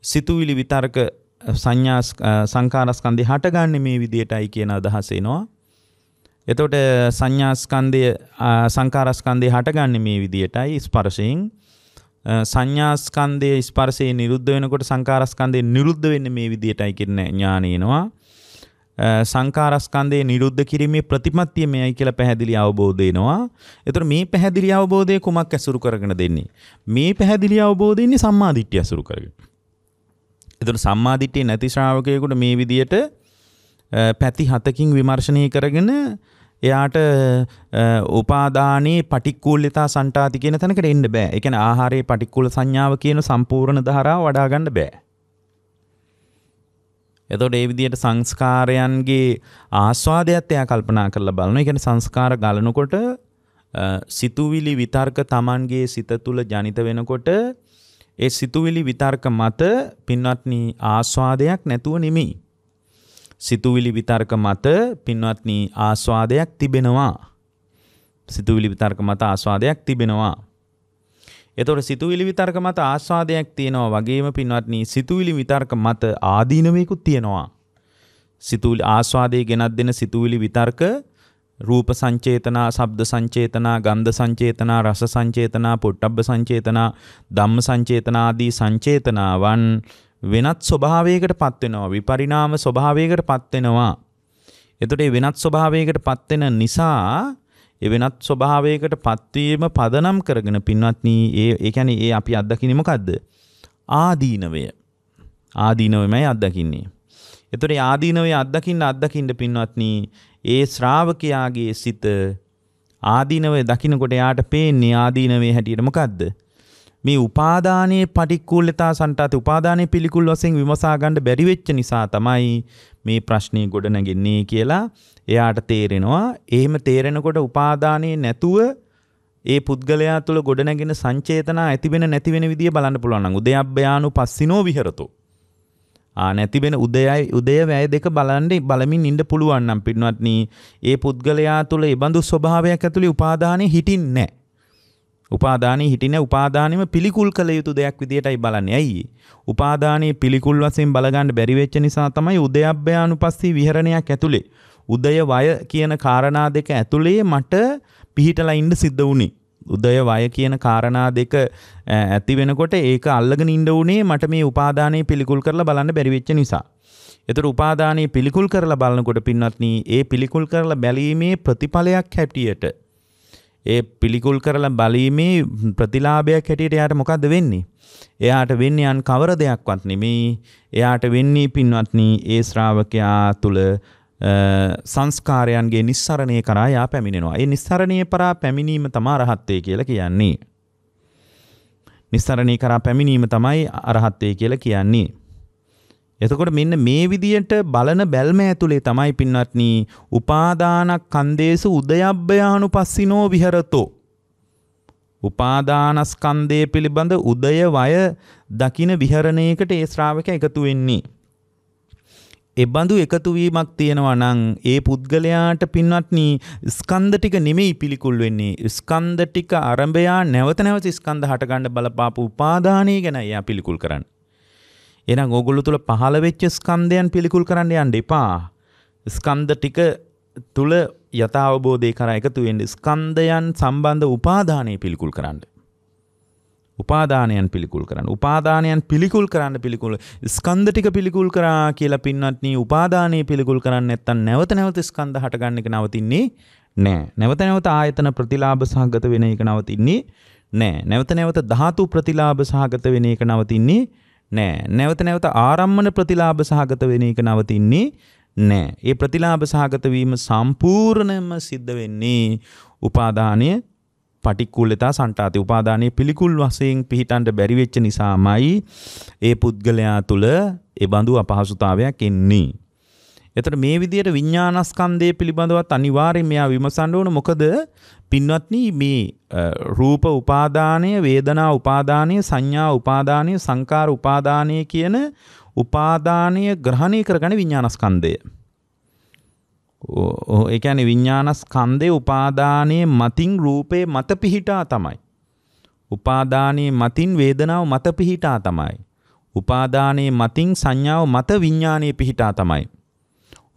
සිතුවිලි විතර්ක සංඥා සංකාරස්කන්ධය හටගන්නේ මේ විදියටයි කියන අදහස එනවා. එතකොට සංඥාස්කන්ධය සංකාරස්කන්ධය හටගන්නේ මේ විදියටයි ස්පර්ශයෙන් සංඥාස්කන්ධය ස්පර්ශයේ නිරුද්ධ වෙනකොට සංකාරස්කන්ධය නිරුද්ධ වෙන්නේ මේ විදියටයි කියන ඥානය එනවා සංකාරස්කන්ධය නිරුද්ධ කිරීමේ ප්‍රතිපත්තිය මෙයයි කියලා පැහැදිලි අවබෝධ වෙනවා. එතකොට මේ පැහැදිලි අවබෝධය කුමක් ඇසුරු කරගෙන දෙන්නේ? මේ පැහැදිලි අවබෝධය ඉන්නේ සම්මාදිට්ඨිය ඇසුරු කරගෙන. එතකොට සම්මාදිට්ඨිය නැති ශ්‍රාවකයෙකුට මේ විදියට පැති හතකින් විමර්ශනය කරගෙන එයාට උපාදානයේ පටික්කුල්ලතා සන්ටාති කියන තැනකට එන්න බෑ. ඒ කියන්නේ ආහාරයේ පටික්කුල සංඥාව කියන සම්පූර්ණ ධාරාව වඩා ගන්න බෑ. එතකොට ඒ විදිහට සංස්කාරයන්ගේ ආස්වාදයත් එයා කල්පනා කරලා බලනවා. ඒ කියන්නේ සංස්කාර ගලනකොට සිතුවිලි විතර්ක Tamanගේ සිත තුළ ජනිත වෙනකොට ඒ සිතුවිලි විතර්ක මත පින්වත්නි ආස්වාදයක් නැතුව නෙමෙයි. සිතුවිලි විතර්ක මත පින්වත්නි ආස්වාදයක් තිබෙනවා. සිතුවිලි විතර්ක මත ආස්වාදයක් තිබෙනවා. එතකොට සිතුවිලි විතර්ක මත ආස්වාදයක් තියෙනවා වගේම පින්වත්නි සිතුවිලි විතර්ක මත ආදීනවයකුත් තියෙනවා. සිතුවිලි ආස්වාදයේ ගෙනත් දෙන සිතුවිලි විතර්ක රූප සංචේතනා, ශබ්ද සංචේතනා, ගන්ධ සංචේතනා, රස සංචේතනා, පොට්ටබ්බ සංචේතනා, ධම්ම සංචේතනා ආදී සංචේතනාවන් වෙනත් ස්වභාවයකට පත්වෙනවා විපරිනාම ස්වභාවයකට පත්වෙනවා. එතොට වෙනත් ස්වභාවයකට පත්වෙන නිසා ඒ වෙනත් ස්වභාවයකට පත්වීම පදනම් කරගෙන පින්වත්නී ඒ ඒකැන ඒ අපි අත්දකිනීමකක්ද. ආදීනවය ආදීනවමයි අත්දකින්නේ. එතොට ආදීනවේ අත්දකින්න අත්දකින්ට පින්වත්නී ඒ ශ්‍රාවකයාගේ සිත ආදීනවේ දකිනකොට යාට පේන්නේ ආදීනවේ හැටියට මොකක්ද මේ උපාදානයේ පටික්කුල්ලතා සන්ටාත උපාදානයේ පිළිකුල් වශයෙන් විමසා ගන්න බැරි වෙච්ච නිසා තමයි මේ ප්‍රශ්නේ ගොඩනගන්නේ කියලා එයාට තේරෙනවා. එහෙම තේරෙනකොට උපාදානයේ නැතුව ඒ පුද්ගලයා තුළ ගොඩනැගෙන සංචේතනා ඇතිවෙන නැතිවෙන විදිය බලන්න පුළුවන් නම් උදයබ්බයානු පස්සිනෝ විහෙරතෝ. ආ නැතිවෙන උදයයි උදය වැය දෙක බලන්න බලමින් ඉන්න පුළුවන් නම් පින්වත්නි ඒ පුද්ගලයා තුළ ඒ බඳු ස්වභාවයක් ඇතුළේ උපාදානයේ හිටින්නේ නැහැ. උපාදානයේ හිටින උපාදානෙම පිළිකුල් කළ යුතු දෙයක් විදියටයි බලන්නේ. ඇයි? උපාදානයේ පිළිකුල් වශයෙන් බලගන්න බැරි වෙච්ච නිසා තමයි උදයබ්බයානුපස්සී විහරණයක් ඇතුලේ උදය වය කියන කාරණා දෙක ඇතුලේ මට පිහිටලා ඉන්න සිද්ධ වුණේ. උදය වය කියන කාරණා දෙක ඇති වෙනකොට ඒක අල්ලගෙන ඉන්න උනේ මට මේ උපාදානයේ පිළිකුල් කරලා බලන්න බැරි වෙච්ච නිසා. එතර උපාදානයේ පිළිකුල් කරලා බලනකොට පින්වත්නි ඒ පිළිකුල් කරලා බැලීමේ ප්‍රතිඵලයක් හැටියට ඒ පිළිකුල් කරලා බලීමේ ප්‍රතිලාභයක් හැටියට එයාට මොකද්ද වෙන්නේ? එයාට වෙන්නේ අන් කවර දෙයක්වත් නෙමෙයි. එයාට වෙන්නේ පින්වත්නි ඒ ශ්‍රාවකයා තුල සංස්කාරයන්ගේ නිස්සරණය කරා යා පැමිණෙනවා. ඒ නිස්සරණය පරා පැමිණීම තමයි රහත්ත්වය කියලා කියන්නේ. නිස්සරණය කරා පැමිණීම තමයි අරහත්ත්වය කියලා කියන්නේ. එතකොට මෙන්න මේ විදියට බලන බැල්ම ඇතුලේ තමයි පින්වත්නි උපාදානක් කන්දේසු උදයබ්බයානුපස්සිනෝ විහෙරතෝ උපාදානස්කන්ධය පිළිබඳ උදය වය දකින විහරණයකට ඒ ශ්‍රාවක එකතු වෙන්නේ. එබඳු එකතු වීමක් තියෙනවා නම් ඒ පුද්ගලයාට පින්වත්නි ස්කන්ධ ටික නෙමෙයි පිළිකුල් වෙන්නේ. ස්කන්ධ ටික අරඹයා නැවත නැවත ස්කන්ධ හටගන්න බලපාපු උපාදානය ගැන එයා පිළිකුල් කරන්නේ. එහෙනම් ඕගොල්ලෝ තුල පහළ වෙච්ච ස්කන්ධයන් පිළිකුල් කරන්න යන්න එපා. ස්කන්ධ ටික තුල යථාවබෝධය කරා එකතු වෙන්න ස්කන්ධයන් සම්බන්ධ උපාදානය පිළිකුල් කරන්න. උපාදානයන් පිළිකුල් කරන්න. උපාදානයන් පිළිකුල් කරන්න පිළිකුල් ස්කන්ධ ටික පිළිකුල් කරා කියලා පින්වත්නි උපාදානය පිළිකුල් කරන්න නැත්තම් නැවත නැවත ස්කන්ධ හටගන්න එක නවතින්නේ නෑ. නැවත නැවත ආයතන ප්‍රතිලාභ සහගත වෙන එක නවතින්නේ නෑ. නැවත නැවත ධාතු ප්‍රතිලාභ සහගත වෙන එක නවතින්නේ නෑ. නැවත නැවත ආරම්මන ප්‍රතිලාභ සහගත වෙන එක නවතින්නේ නෑ. ඒ ප්‍රතිලාභ සහගත වීම සම්පූර්ණයෙන්ම සිද්ධ වෙන්නේ උපාදානය පටික්කුල්ලතා සන්ටාති උපාදානයේ පිළිකුල් වශයෙන් පිහිටන්ට බැරි වෙච්ච නිසාමයි ඒ පුද්ගලයා තුළ ඒ බඳු අපහසුතාවයක් එන්නේ. එතකොට මේ විදිහට විඥානස්කන්ධය පිළිබඳවත් අනිවාර්යයෙන් මෙයා විමසන්න ඕන මොකද පින්වත්නි මේ රූප උපාදානය වේදනා උපාදානය සංඥා උපාදානය සංකාර උපාදානය කියන උපාදානය ග්‍රහණය කරගන විඤ්ඥානස්කන්දය. ඒ ඇන විඤ්ඥානස්කන්දය උපාදානය මතින් රූපය මත පිහිටා තමයි. උපාදානයේ මතින් වේදනාව මත පිහිටා තමයි. උපාදානයේ මතින් සංඥාව මත විඤ්ඥානය පිහිටා තමයි.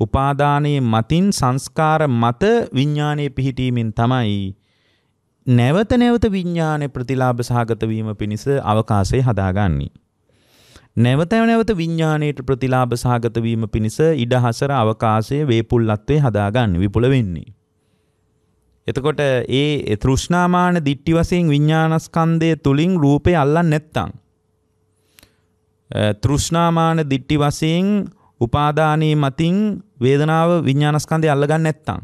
උපාදානයේ මතින් සංස්කාර මත විඤ්ඥානය පිහිටීමෙන් තමයි නැවත නැවත විඤ්ඥානය ප්‍රතිලාභ සහගත වීම පිණිස අවකාශය හදාගන්නේ. නැවත නැවත විඤ්ඥානයට ප්‍රතිලාභ සහගත වීම පිණිස ඉඩහසර අවකාශය වේපුල්ලත්වේ හදාගන්න විපුල වෙන්නේ. එතකොට ඒ තෘෂ්නාමාන දිට්ටි වසයෙන් විඤ්ඥානස්කන්දය තුළින් රූපය අල්ලන් නැත්තං. තෘෂ්නාමාන දිට්ටි වසයෙන් උපාදානී මතින් වේදනාව විඤ්ඥානස්කන්දය අල්ලගන්න නැත්තං.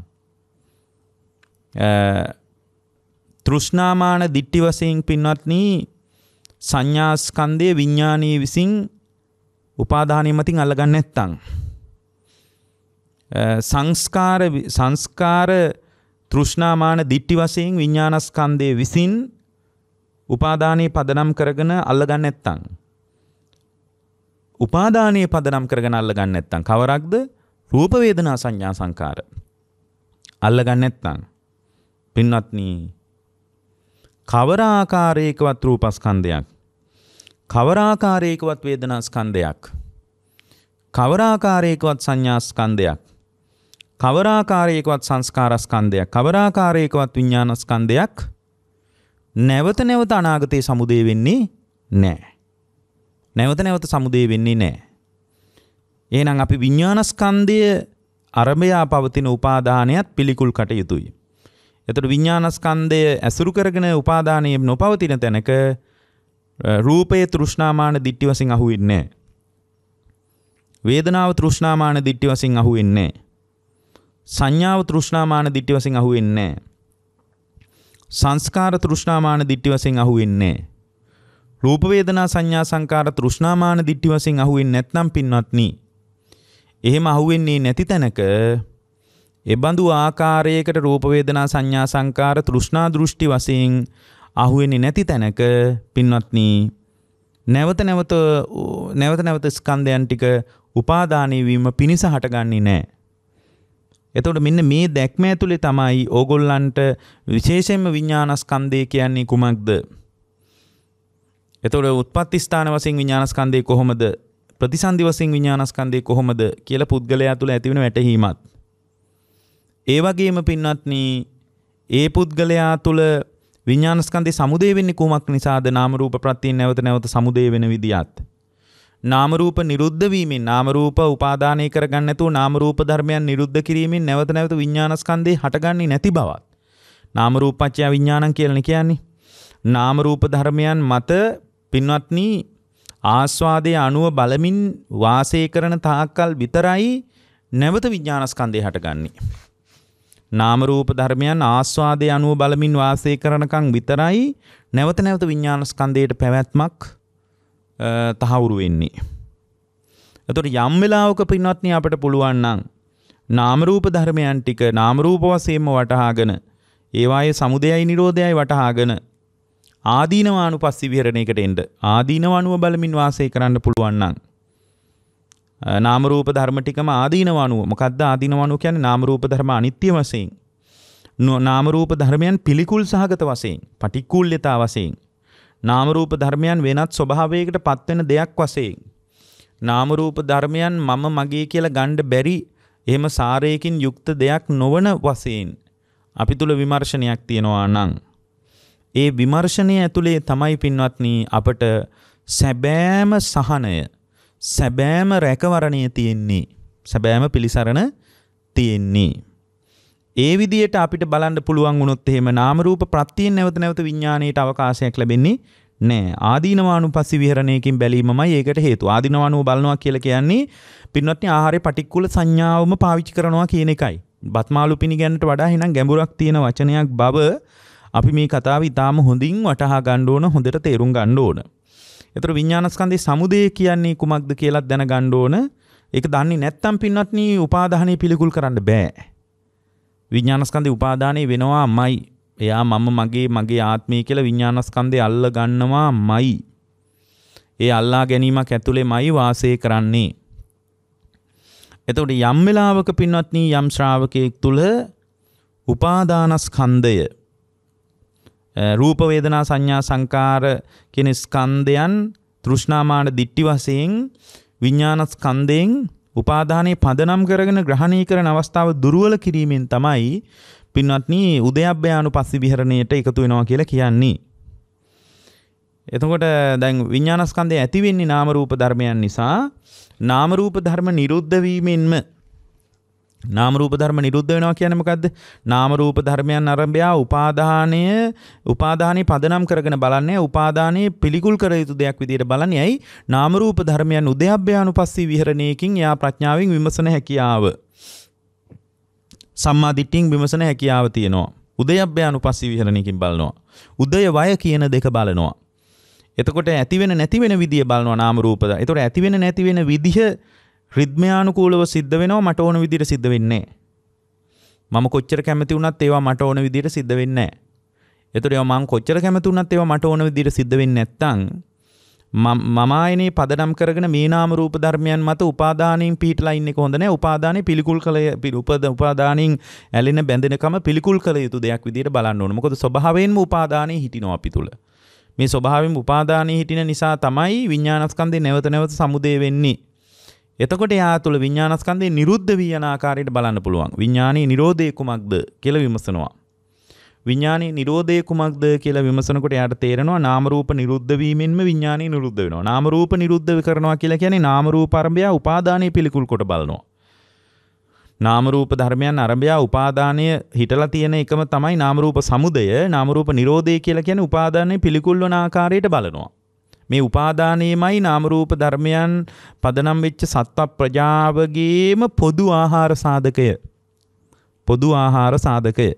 තෘෂ්නාමාන දිට්ටි වසයෙන් පින්වත්නී සංඥාස්කන්දය විඤ්ඥානී විසින් උපාදානය මතින් අල්ලගන්න නැත්තං. සංස්කාර සංස්කාර තෘෂ්නාමාන දිට්ටි වසයෙන් විඤ්ඥානස්කන්දය විසින් උපාදානයේ පදනම් කරගෙන අල්ලගන්න ඇත්තං. උපාදානයේ පදනම් කරගෙන අල්ලගන්න ඇත්තං කවරක්ද රූපවේදනා සංඥා සංකාර. අල්ලගන්න ඇත්තං. පින්නත්නී කවරාකාරයකවත් රූපස්කන්ධයක් කවරාකාරයකවත් වේදනාස්කන්ධයක් කවරාකාරයකවත් සංඥාස්කන්ධයක් කවරාකාරයකවත් සංස්කාරස්කන්ධයක් කවරාකාරයකවත් විඤ්ඥානස්කන්ධයක් නැවත නැවත අනාගතය සමුදේ වෙන්නේ නෑ. නැවත නැවත සමුදේ වෙන්නේ නෑ. ඒනම් අපි විඤ්ඥානස්කන්දය අරභයා පවතින උපාදානයත් පිළිකුල් කටයුතුයි. එතට විඤ්ඥානස්කන්දය ඇසුරු කරගෙන උපාදානය නොපවතින තැනක රූපය තෘෂ්නාමාන දිට්ටි වසින් අහු වෙන්නේ. වේදනාව තෘෂ්නාමාන දිට්ටි වසින් අහු වෙන්නේ. සංඥාව තෘෂ්නාමාන දිට්ටි වසින් අහු වෙන්නේ. සංස්කාර තෘෂ්නාමාන දිට්ටි වසින් අහු වෙන්නේ. රූපවේදනා සංඥා සංකාර තෘෂ්නාමාන දිට්ටි වසින් අහුවෙන් නැත්නම් පින්වත්නි. එහෙම අහුවෙන්නේ නැති තැනක එබඳු ආකාරයකට රූපවේදනා සංඥා සංකාර තෘෂ්ණා දෘෂ්ටි වසයෙන් අහුවෙන්නේ නැති තැනක පින්වත්නී නැවත නැවත නැවත නැවත ස්කන්ධයන් ටික උපාදානය වීම පිණිස හටගන්නේ නෑ. එතකොට මෙන්න මේ දැක්ම ඇතුලේ තමයි ඕගොල්ලන්ට විශේෂයෙන්ම විඥානස්කන්ධය කියන්නේ කුමක්ද? එතකොට උත්පත්ති ස්ථාන වශයෙන් විඥානස්කන්ධය කොහොමද? ප්‍රතිසන්දි වශයෙන් විඥානස්කන්ධය කොහොමද කියලා පුද්ගලයා තුළ ඇතිවෙන වැටහීමත්. ඒ වගේම පින්වත්නි ඒ පුද්ගලයා තුළ විඤ්ඥානස්කන්දේ සමුදේ වෙන්නේ කුමක් නිසාද නාමරූප ප්‍රත්තියෙන් නැවත නැවත සමුදේ වෙන විදිහත්. නාමරූප නිරුද්ධ වීමෙන් නාමරූප උපාදානය කරගන්න නැතුව නාමරූප ධර්මයන් නිරුද්ධ කිරීමෙන් නැවත නැවත විඤ්ඥානස්කන්දේ හටගන්නේ නැති බවත්. නාම රූපච්ඡය විඥානං කියලානේ කියන්නේ. නාම රූප ධර්මයන් මත පින්වත්නි ආස්වාදයේ අණුව බලමින් වාසය කරන තාක්කල් විතරයි නැවත විඥානස්කන්ධය හටගන්නේ. නාම රූප ධර්මයන් ආස්වාදයේ අණුව බලමින් වාසය කරනකම් විතරයි නැවත නැවත විඥානස්කන්ධයට පැවැත්මක් තහවුරු වෙන්නේ. එතකොට යම් වෙලාවක පින්වත්නි අපිට පුළුවන් නම් නාම රූප ධර්මයන් ටික නාම රූප වශයෙන්ම වටහාගෙන ඒවායේ සමුදයයි නිරෝධයයි වටහාගෙන ආදීනවානුපස්සී විහරණයකට එන්න. ආදීනවානුව බලමින් වාසය කරන්න පුළුවන් නම් නාම රූප ධර්ම ටිකම ආදීනවානුව. මොකද්ද ආදීනවානුව කියන්නේ? නාම රූප ධර්ම අනිත්‍ය වශයෙන්. නාම රූප ධර්මයන් පිළිකුල් සහගත වශයෙන් පටික්කුල්‍යතා වශයෙන්. නාම රූප ධර්මයන් වෙනත් ස්වභාවයකට පත්වෙන දෙයක් වශයෙන්. නාම රූප ධර්මයන් මම මගේ කියලා ගන්න බැරි එහෙම සාරයකින් යුක්ත දෙයක් නොවන වශයෙන් අපි තුල විමර්ශනයක් තියෙනවා නම් ඒ විමර්ශනය ඇතුලේ තමයි පින්වත්නි අපට සැබෑම සහනය සැබෑම රැකවරණය තියෙන්නේ සැබෑම පිළිසරණ තියෙන්නේ ඒ විදියට අපිට බලන්න පුළුවන් වුණොත් එහෙම නාම රූප ප්‍රත්‍යයෙන් නැවත නැවත විඥාණයට අවකාශයක් ලැබෙන්නේ නෑ ආදීනවානුපස්සී විහරණයකින් බැලීමමයි ඒකට හේතුව. ආදීනවානුව බලනවා කියලා කියන්නේ පින්වත්නි ආහාරයේ පටික්කුල සංඥාවම පාවිච්චි කරනවා කියන එකයි. බත්මාලු පිනිගැනට වඩා එහෙනම් ගැඹුරක් තියෙන වචනයක් බව අපි මේ කතාව ඉතාම හොඳින් වටහා ගන්න ඕන හොඳට තේරුම් ගන්න ඕන. ඒතර විඥානස්කන්ධේ සමුදය කියන්නේ කුමක්ද කියලා දැනගන්න ඕන. ඒක දන්නේ නැත්නම් පින්වත්නි උපාදානය පිළිකුල් කරන්න බෑ. විඥානස්කන්ධේ උපාදානය වෙනවාමයි. එයා මම මගේ මගේ ආත්මය කියලා විඥානස්කන්ධේ අල්ල ගන්නවාමයි. ඒ අල්ලා ගැනීමක් ඇතුළේමයි වාසය කරන්නේ. එතකොට යම් වෙලාවක පින්වත්නි යම් ශ්‍රාවකයෙක් තුල උපාදානස්කන්ධය රූප වේදනා සංඥා සංකාර කියන ස්කන්ධයන් තෘෂ්ණාමාන දිට්ටි වශයෙන් විඥානස්කන්ධයෙන් උපාදානයේ පදනම් කරගෙන ග්‍රහණය කරන අවස්ථාව දුර්වල කිරීමෙන් තමයි පින්වත්නි උදයබ්බයානුපස්සී විහරණයට එකතු වෙනවා කියලා කියන්නේ. එතකොට දැන් විඥානස්කන්ධය ඇති වෙන්නේ නාම රූප ධර්මයන් නිසා නාම රූප ධර්ම නිරුද්ධ වීමෙන්ම නාම රූප ධර්ම නිරුද්ධ වෙනවා කියන්නේ මොකද්ද? නාම රූප ධර්මයන් අරඹයා උපාදානය උපාදානයේ පදනම් කරගෙන බලන්නේ උපාදානයේ පිළිකුල් කර යුතු දෙයක් විදිහට බලන්නේ ඇයි? නාම රූප ධර්මයන් උදයබ්බයානුපස්සී විහරණයකින් යා ප්‍රඥාවෙන් විමසන හැකියාව. සම්මා දිට්ඨියෙන් විමසන හැකියාව තියෙනවා. උදයබ්බයානුපස්සී විහරණයකින් බලනවා. උදය වය කියන දෙක බලනවා. එතකොට ඇති වෙන නැති වෙන විදිය බලනවා නාම රූපද. එතකොට ඇති වෙන නැති වෙන විදිහ රිද්මයානුකූලව සිද්ධ වෙනවා මට ඕන විදිහට සිද්ධ වෙන්නේ මම කොච්චර කැමති වුණත් ඒවා මට ඕන විදිහට සිද්ධ වෙන්නේ නැහැ. එතකොට ඒවා මම කොච්චර කැමති වුණත් ඒවා මට ඕන විදිහට සිද්ධ වෙන්නේ නැත්නම් මම ආයනේ පදනම් කරගෙන මේ නාම රූප ධර්මයන් මත උපාදානයෙන් පිහිටලා ඉන්න එක හොඳ නැහැ. උපාදානෙ පිළිකුල් කළ උපද උපාදානයෙන් ඇලෙන බැඳෙනකම පිළිකුල් කළ යුතු දෙයක් විදිහට බලන්න ඕන. මොකද ස්වභාවයෙන්ම උපාදානෙ හිටිනවා අපි තුල. මේ ස්වභාවයෙන් උපාදානයේ හිටින නිසා තමයි විඥානස්කන්ධේ නැවත නැවත සමුදේ වෙන්නේ. එතකොට එයා තුළ විඥානස්කන්ධේ නිරුද්ධ වී යන ආකාරයට බලන්න පුළුවන්. විඥානයේ නිරෝධය කුමක්ද කියලා විමසනවා. විඥානයේ නිරෝධය කුමක්ද කියලා විමසනකොට එයාට තේරෙනවා නාම රූප නිරුද්ධ වීමෙන්ම විඥානය නිරුද්ධ වෙනවා. නාම රූප නිරුද්ධ කරනවා කියලා කියන්නේ නාම රූප අරඹය උපාදානයේ පිළිකුල් කොට බලනවා. නාම රූප ධර්මයන් අරඹය උපාදානය හිටලා තියෙන එකම තමයි නාම රූප සමුදය. නාම රූප නිරෝධය කියලා කියන්නේ උපාදානයේ පිළිකුල් වන ආකාරයට බලනවා. මේ උපාදානයේමයි නාම රූප ධර්මයන් පදනම් වෙච්ච සත්ව ප්‍රජාවගේම පොදු ආහාර සාධකය. පොදු ආහාර සාධකය.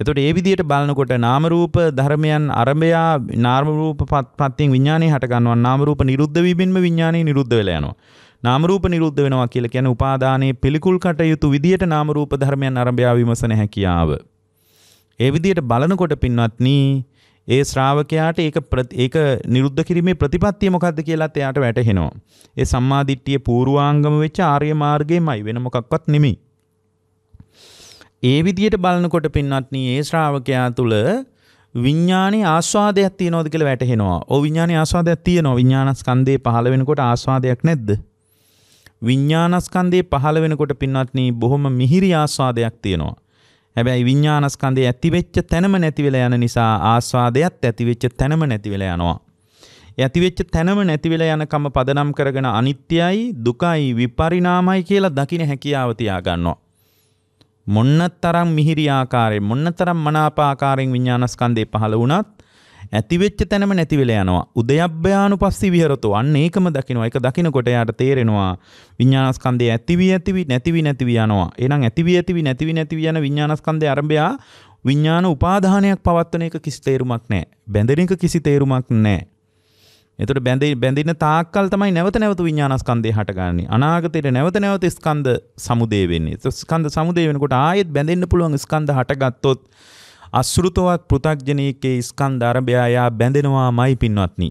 එතකොට ඒ විදිහට බලනකොට නාම රූප ධර්මයන් අරඹයා නාම රූප පත්යෙන් විඥානය හට ගන්නවා. නාම රූප නිරුද්ධ වීමෙන්ම විඥානය නිරුද්ධ වෙලා යනවා. නාම රූප නිරුද්ධ වෙනවා කියලා කියන්නේ උපාදානයේ පිළිකුල් කටයුතු විදියට නාම රූප ධර්මයන් අරඹයා විමසන හැකියාව. ඒ විදියට බලනකොට පින්වත්නි ඒ ශ්‍රාවකයාට ඒක ඒක නිරුද්ධ කිරීමේ ප්‍රතිපත්තිය මොකක්ද කියලාත් එයාට වැටහෙනවා. ඒ සම්මාදිට්ඨිය පූර්වාංගම වෙච්ච ආර්ය මාර්ගයමයි වෙන මොකක්වත් නෙමෙයි. ඒ විදියට බලනකොට පින්වත්නි ඒ ශ්‍රාවකයා තුළ විඥානයේ ආස්වාදයක් තියෙනවද කියලා වැටහෙනවා. ඔව් විඥානයේ ආස්වාදයක් තියෙනවා. විඥානස්කන්ධේ පහළ වෙනකොට ආස්වාදයක් නැද්ද? විඥානස්කන්ධේ පහළ වෙනකොට පින්වත්නි බොහොම මිහිරි ආස්වාදයක් තියෙනවා. හැබැයි විඤ්ඥානස්කන්දේ ඇතිවෙච්ච තැනම නැතිවෙලා යන නිසා ආස්වාදයක් ඇතිවෙච්ච තැනම නැතිවෙලා යනවා. ඇතිවෙච්ච තැනම නැතිවෙලා යනකම පදනම් කරගෙන අනිත්‍යයි දුකයි විපරිනාමයි කියලා දකින හැකියාව තියාගන්නවා. මොන්න තරම් මිහිරි ආකාරයෙන් මොන්න තරම් මනාප ආකාරයෙන් විඤ්ඤාණස්කන්ධේ පහළ වුණත් ඇතිවෙච්ච තැනම නැති වෙලා යනවා. උදයබ්බයානුපස්සී විහෙරතෝ. අන්න ඒකම දකිනවා. ඒක දකිනකොට යාට තේරෙනවා විඤ්ඤාණස්කන්ධය ඇතිවි ඇතිවි නැතිවි නැතිවි යනවා. එහෙනම් ඇතිවි ඇතිවි නැතිවි නැතිවි යන විඤ්ඤාණස්කන්ධයේ ආරම්භය විඤ්ඤාණ උපාදානයක් පවත්වන එක කිසි තේරුමක් නැහැ. බැඳෙන එක කිසි තේරුමක් නැහැ. එතකොට බැඳි බැඳින තාක්කල් තමයි නැවත නැවත විඤ්ඤාණස්කන්ධය හටගන්නේ. අනාගතයේ නැවත නැවත ස්කන්ධ සමුදේ වෙන්නේ. ස්කන්ධ සමුදේ වෙනකොට ආයෙත් බැඳෙන්න පුළුවන් ස්කන්ධ හටගත්තොත් අසෘතවත් පෘථග්ජනීකේ ස්කන්ධ අරබයා යා බැඳෙනවාමයි පින්වත්නි.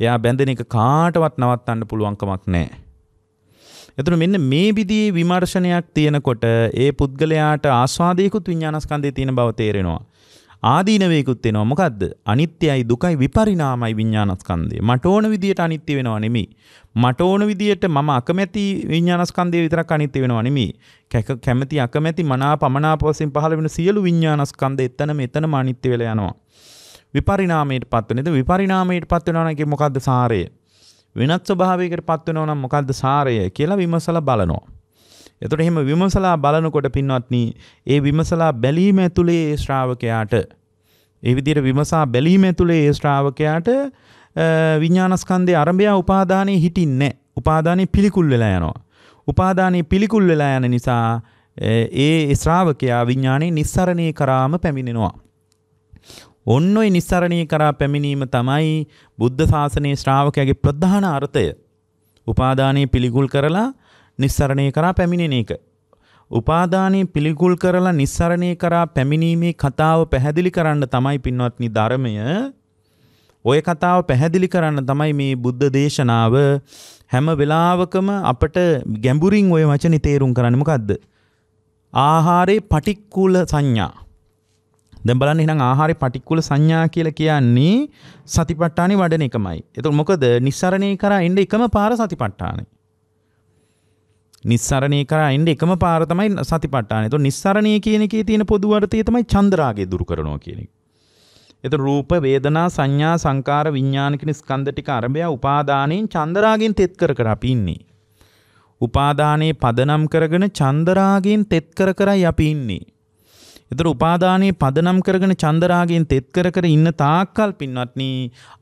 එයා බැඳෙන එක කාටවත් නවත්තන්න පුළුවන් කමක් නැහැ. එතකොට මෙන්න මේ විදිහේ විමර්ශනයක් තියෙනකොට ඒ පුද්ගලයාට ආස්වාදයකුත් විඤ්ඤාණස්කන්ධයේ තියෙන බව තේරෙනවා. ආදීනවයකුත් වෙනවා. මොකද්ද? අනිත්‍යයි දුකයි විපරිණාමයි විඤ්ඤාණස්කන්ධය. මට ඕන විදියට අනිත්‍ය වෙනව නෙමෙයි. මට ඕන විදියට මම අකමැති විඤ්ඤාණස්කන්ධය විතරක් අනිත්‍ය වෙනව නෙමෙයි. කැමැති අකමැති මනාප අමනාප වශයෙන් පහළ වෙන සියලු විඤ්ඤාණස්කන්ධ එතනම එතනම අනිත්‍ය වෙලා යනවා. විපරිණාමයට පත් වෙන. ඉතින් විපරිණාමයට පත් වෙනවා නම් මොකද්ද සාරය? වෙනත් ස්වභාවයකට පත් වෙනවා නම් මොකද්ද සාරය කියලා විමසලා බලනවා. එතකොට එහෙම විමසලා බලනකොට පින්වත්නි ඒ විමසලා බැලීම ඇතුලේ ඒ ශ්‍රාවකයාට ඒ විදිහට විමසා බැලීම ඇතුලේ ඒ ශ්‍රාවකයාට විඥානස්කන්ධයේ ආරම්භය උපාදානයේ හිටින්නේ උපාදානයේ පිළිකුල් වෙලා යනවා. උපාදානයේ පිළිකුල් වෙලා යන නිසා ඒ ශ්‍රාවකයා විඥානයේ නිස්සරණේ කරාම පැමිණෙනවා. ඔන්න ඔය නිස්සරණී කරා පැමිණීම තමයි බුද්ධ ශාසනයේ ශ්‍රාවකයාගේ ප්‍රධාන අර්ථය. උපාදානයේ පිළිකුල් කරලා නිස්සරණය කරා පැමිණෙන එක. උපාදානයේ පිළිකුල් කරලා නිස්සරණය කරා පැමිණීමේ කතාව පැහැදිලි කරන්න තමයි පින්වත්නි ධර්මය ඔය කතාව පැහැදිලි කරන්න තමයි මේ බුද්ධ දේශනාව හැම වෙලාවකම අපට ගැඹුරින් ඔය වචනේ තේරුම් කරන්නේ මොකද්ද? ආහාරේ පටික්කුල සංඥා. දැන් බලන්න එහෙනම් ආහාරේ පටික්කුල සංඥා කියලා කියන්නේ සතිපට්ඨානෙ වඩන එකමයි. එතකොට මොකද නිස්සරණේ කරා එන්න එකම පාර සතිපට්ඨානෙ. නිස්සරණය කරා එන්න එකම පාර තමයි සතිපට්ඨානය. එතකොට නිස්සරණය කියන එකේ තියෙන පොදු අර්ථය තමයි චන්ද්‍රාගය දුරු කරනවා කියන එක. එතකොට රූප වේදනා සංඥා සංකාර විඥාන කියන ස්කන්ධ ටික අරඹය උපාදානයෙන් චන්ද්‍රාගෙන් තෙත් කර කර අපි ඉන්නේ. උපාදානයේ පදනම් කරගෙන චන්ද්‍රාගෙන් තෙත් කර කරයි අපි ඉන්නේ. එතර උපාදානයේ පදනම් කරගෙන චන්දරාගෙන් තෙත් කර කර ඉන්න තාක්කල් පින්වත්නි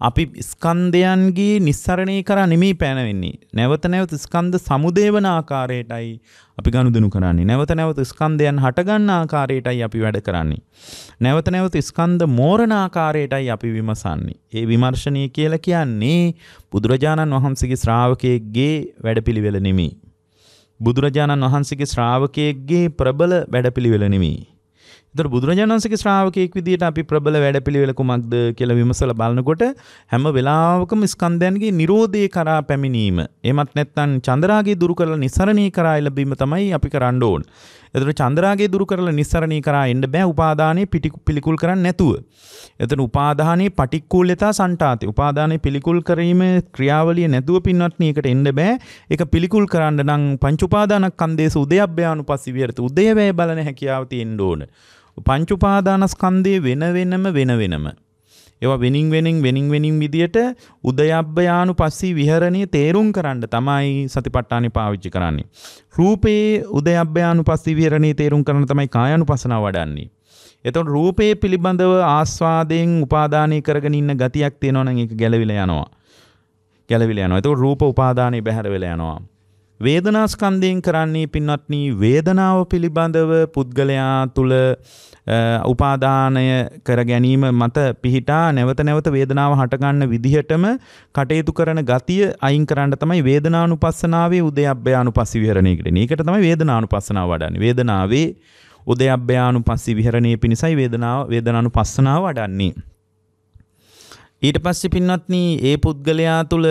අපි ස්කන්ධයන්ගේ නිස්සරණය කරා නෙමෙයි පැනවෙන්නේ. නැවත නැවත ස්කන්ධ සමුදේවන ආකාරයටයි අපි ගනුදෙනු කරන්නේ. නැවත නැවත ස්කන්ධයන් හටගන්න ආකාරයටයි අපි වැඩ කරන්නේ. නැවත නැවත ස්කන්ධ මෝරණ ආකාරයටයි අපි විමසන්නේ. ඒ විමර්ශනය කියලා කියන්නේ බුදුරජාණන් වහන්සේගේ ශ්‍රාවකයෙක්ගේ වැඩපිළිවෙල නෙමෙයි. බුදුරජාණන් වහන්සේගේ ශ්‍රාවකයෙක්ගේ ප්‍රබල වැඩපිළිවෙල නෙමෙයි. එතකොට බුදුරජාණන් වහන්සේගේ ශ්‍රාවකයෙක් විදිහට අපි ප්‍රබල වැඩපිළිවෙල කුමක්ද කියලා විමසලා බලනකොට හැම වෙලාවකම ස්කන්ධයන්ගේ Nirodhe කරා පැමිණීම. එහෙමත් නැත්නම් චන්ද්‍රාගේ දුරු කරලා නිස්සරණී කරා ලැබීම තමයි අපි කරන්න ඕන. එතකොට චන්ද්‍රාගේ දුරු කරලා නිස්සරණී කරා එන්න බෑ උපාදානයේ පිළිකුල් කරන්නේ නැතුව. එතන උපාදානයේ පටික්කුල්‍යතා සංටාතේ. උපාදානයේ පිළිකුල් කිරීම ක්‍රියාවලිය නැතුව පින්වත්නි එකට එන්න බෑ. ඒක පිළිකුල් කරන්න නම් පංච උපාදානස්කන්ධයේ උදයබ්බයානුපස්සී විහෙරත උදයවැය බලන හැකියාව තියෙන්න ඕන. පංච උපාදානස්කන්ධයේ වෙන වෙනම වෙන වෙනම ඒවා වෙනින් වෙනින් වෙනින් වෙනින් විදියට උදයබ්බයානු පස්සී විහරණය තේරුම් කරන්න තමයි සතිපට්ඨානෙ පාවිච්චි කරන්නේ. රූපේ උදයබ්බයානු පස්සී විහරණය තේරුම් කරන්න තමයි කායानुපස්සනාව වඩන්නේ. එතකොට රූපේ පිළිබඳව ආස්වාදයෙන් උපාදානය කරගෙන ඉන්න ගතියක් තියෙනවා නම් ඒක ගැලවිලා යනවා. ගැලවිලා යනවා. එතකොට රූප උපාදානෙ බැහැර වෙලා යනවා. වේදනාස්කන්ධයෙන් කරන්නේ පින්වත්නි වේදනාව පිළිබඳව පුද්ගලයා තුල උපාදානය කර ගැනීම මත පිහිටා නැවත නැවත වේදනාව හටගන්න විදිහටම කටයුතු කරන ගතිය අයින් කරන්න තමයි වේදනානුපස්සනාවේ උදයබ්බයානුපස්සී විහරණය කියන්නේ. ඒකට තමයි වේදනානුපස්සනාව වඩන්නේ. වේදනාවේ උදයබ්බයානුපස්සී විහරණයේ පිණිසයි වේදනාව වේදනානුපස්සනාව වඩන්නේ. ඊට පස්සේ පින්වත්නි ඒ පුද්ගලයා තුල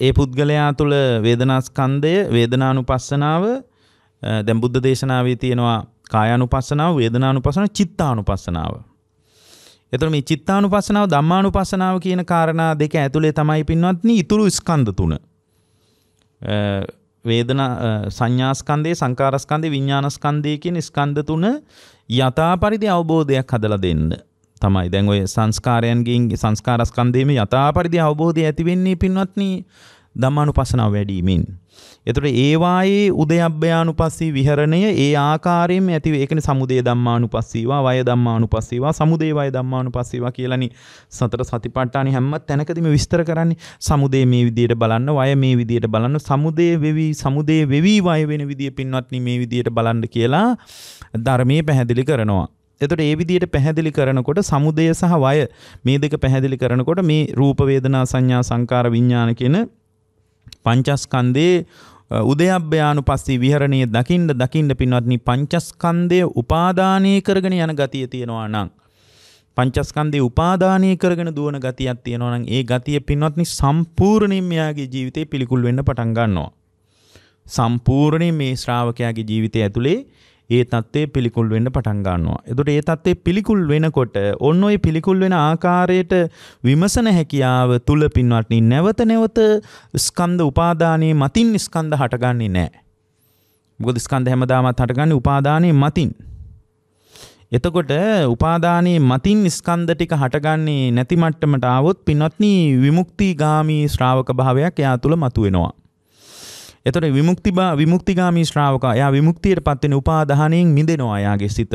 ඒ පුද්ගලයා තුළ වේදනාස්කන්ධය වේදනානුපස්සනාව දැන් බුද්ධ දේශනාවේ තියෙනවා කායානුපස්සනාව වේදනානුපස්සනාව චිත්තානුපස්සනාව. එතකොට මේ චිත්තානුපස්සනාව ධම්මානුපස්සනාව කියන කාරණා දෙක ඇතුලේ තමයි පින්වත්නි ඊතුරු ස්කන්ධ තුන. වේදනා සංඥාස්කන්ධේ සංකාරස්කන්ධේ විඥානස්කන්ධේ කියන ස්කන්ධ තුන යථා පරිදි අවබෝධයක් හදලා දෙන්න. තමයි. දැන් ඔය සංස්කාරයන්ගෙන් සංස්කාරස්කන්ධයේම යථා පරිදි අවබෝධය ඇති වෙන්නේ පින්වත්නි ධම්මානුපස්සනාව වැඩිමින්. එතකොට ඒවායේ උදයබ්බයානුපස්සී විහරණය ඒ ආකාරයෙන්ම ඇති ඒකනේ සමුදය ධම්මානුපස්සීවා වය ධම්මානුපස්සීවා සමුදය වය ධම්මානුපස්සීවා කියලානි සතර සතිපට්ඨානෙ හැම තැනකදීම විස්තර කරන්නේ. සමුදය මේ විදියට බලන්න වය මේ විදියට බලන්න සමුදය වෙවි සමුදය වෙවි වය වෙන විදිය පින්වත්නි මේ විදියට බලන්න කියලා ධර්මයේ පැහැදිලි කරනවා. එතකොට ඒ විදිහට පැහැදිලි කරනකොට සමුදය සහ වය මේ දෙක පැහැදිලි කරනකොට මේ රූප වේදනා සංඥා සංකාර විඥාන කියන පංචස්කන්ධයේ උදයබ්බයානුපස්සී විහරණයේ දකින්න දකින්න පින්වත්නි පංචස්කන්ධය උපාදානය කරගෙන යන ගතිය තියෙනවා නම් පංචස්කන්ධය උපාදානය කරගෙන දුවන ගතියක් තියෙනවා නම් ඒ ගතිය පින්වත්නි සම්පූර්ණයෙන්ම යාගේ ජීවිතේ පිළිකුල් වෙන්න පටන් ගන්නවා. සම්පූර්ණයෙන් මේ ශ්‍රාවකයාගේ ජීවිතය ඇතුලේ ඒ தත්ත්වය පිළිකුල් වෙන්න පටන් ගන්නවා. එතකොට ඒ தත්ත්වය පිළිකුල් වෙනකොට ඔන්න ඔය පිළිකුල් වෙන ආකාරයට විමසන හැකියාව තුල පින්වත්නි නැවත නැවත ස්කන්ධ උපාදානයේ මතින් ස්කන්ධ හටගන්නේ නැහැ. මොකද ස්කන්ධ හැමදාමත් හටගන්නේ උපාදානයේ මතින්. එතකොට උපාදානයේ මතින් ස්කන්ධ ටික හටගන්නේ නැති මට්ටමට ආවොත් පින්වත්නි විමුක්තිගාමී ශ්‍රාවක භාවයක් එයා තුල මතුවෙනවා. එතකොට විමුක්ති විමුක්තිගාමී ශ්‍රාවකයා එයා විමුක්තියටපත් වෙන උපාදානයෙන් මිදෙනවා එයාගේ සිත.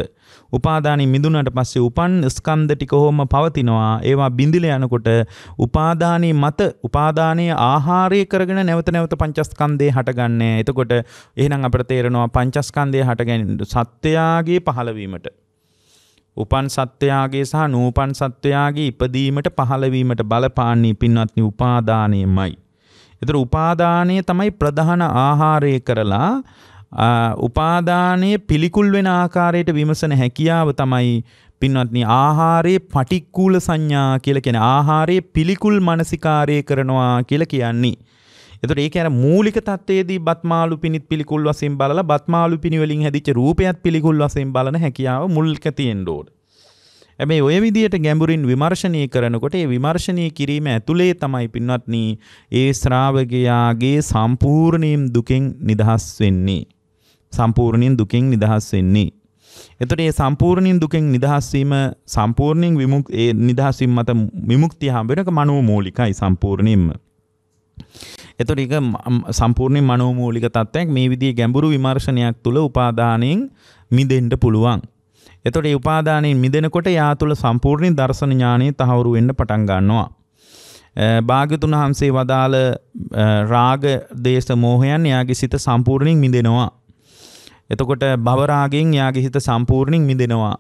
උපාදානෙන් මිදුණාට පස්සේ උපන් ස්කන්ධ ටික හොම පවතිනවා. ඒවා බිඳිලා යනකොට උපාදානයේ මත උපාදානයේ ආහාරය කරගෙන නැවත නැවත පංචස්කන්ධේ හටගන්නේ. එතකොට එහෙනම් අපිට තේරෙනවා පංචස්කන්ධය හටගන්නේ සත්‍යයාගේ පහළවීමට. උපන් සත්වයාගේ සහ නූපන් සත්වයාගේ ඉපදීමට පහළවීමට බලපාන්නේ පින්වත්නි උපාදානයමයි. එතර උපාදානය තමයි ප්‍රධාන ආහාරය කරලා උපාදානය පිළිකුල් වෙන ආකාරයට විමසන හැකියාව තමයි පින්වත්නි ආහාරයේ පටික්කුල සංඥා කියලා කියන ආහාරයේ පිළිකුල් මානසිකාරය කරනවා කියලා කියන්නේ. එතකොට ඒක අර මූලික தත්ත්වයේදී බත්මාලු පිනිත් පිළිකුල් වශයෙන් බලලා බත්මාලු පිනි වලින් හැදිච්ච රූපයත් පිළිකුල් වශයෙන් බලන හැකියාව මුල්ක තියෙන්න ඕනේ. හැබැයි ඔය විදියට ගැඹුරින් විමර්ශනය කරනකොට ඒ විමර්ශනය කිරීම ඇතුලේ තමයි පින්වත්නි ඒ ශ්‍රාවකයාගේ සම්පූර්ණයෙන් දුකෙන් නිදහස් වෙන්නේ. සම්පූර්ණයෙන් දුකෙන් නිදහස් වෙන්නේ. එතකොට මේ සම්පූර්ණයෙන් දුකෙන් නිදහස් වීම සම්පූර්ණයෙන් විමුක් ඒ නිදහස් වීම මත විමුක්තිය හම්බ වෙනක මනෝමූලිකයි සම්පූර්ණයෙන්ම. එතකොට ඒක සම්පූර්ණයෙන් මනෝමූලික තත්ත්වයක් මේ විදිහේ ගැඹුරු විමර්ශනයක් තුළ උපාදානයෙන් මිදෙන්න පුළුවන්. එතකොට මේ උපාදානයෙන් මිදෙනකොට යා තුළ සම්පූර්ණ දර්ශන ඥානෙ තහවුරු වෙන්න පටන් ගන්නවා. භාග්‍යතුන් වහන්සේ වදාළ රාග දේශ මෝහයන් යාගේ සිත සම්පූර්ණයෙන් මිදෙනවා. එතකොට භව රාගෙන් යාගේ හිත සම්පූර්ණයෙන් මිදෙනවා.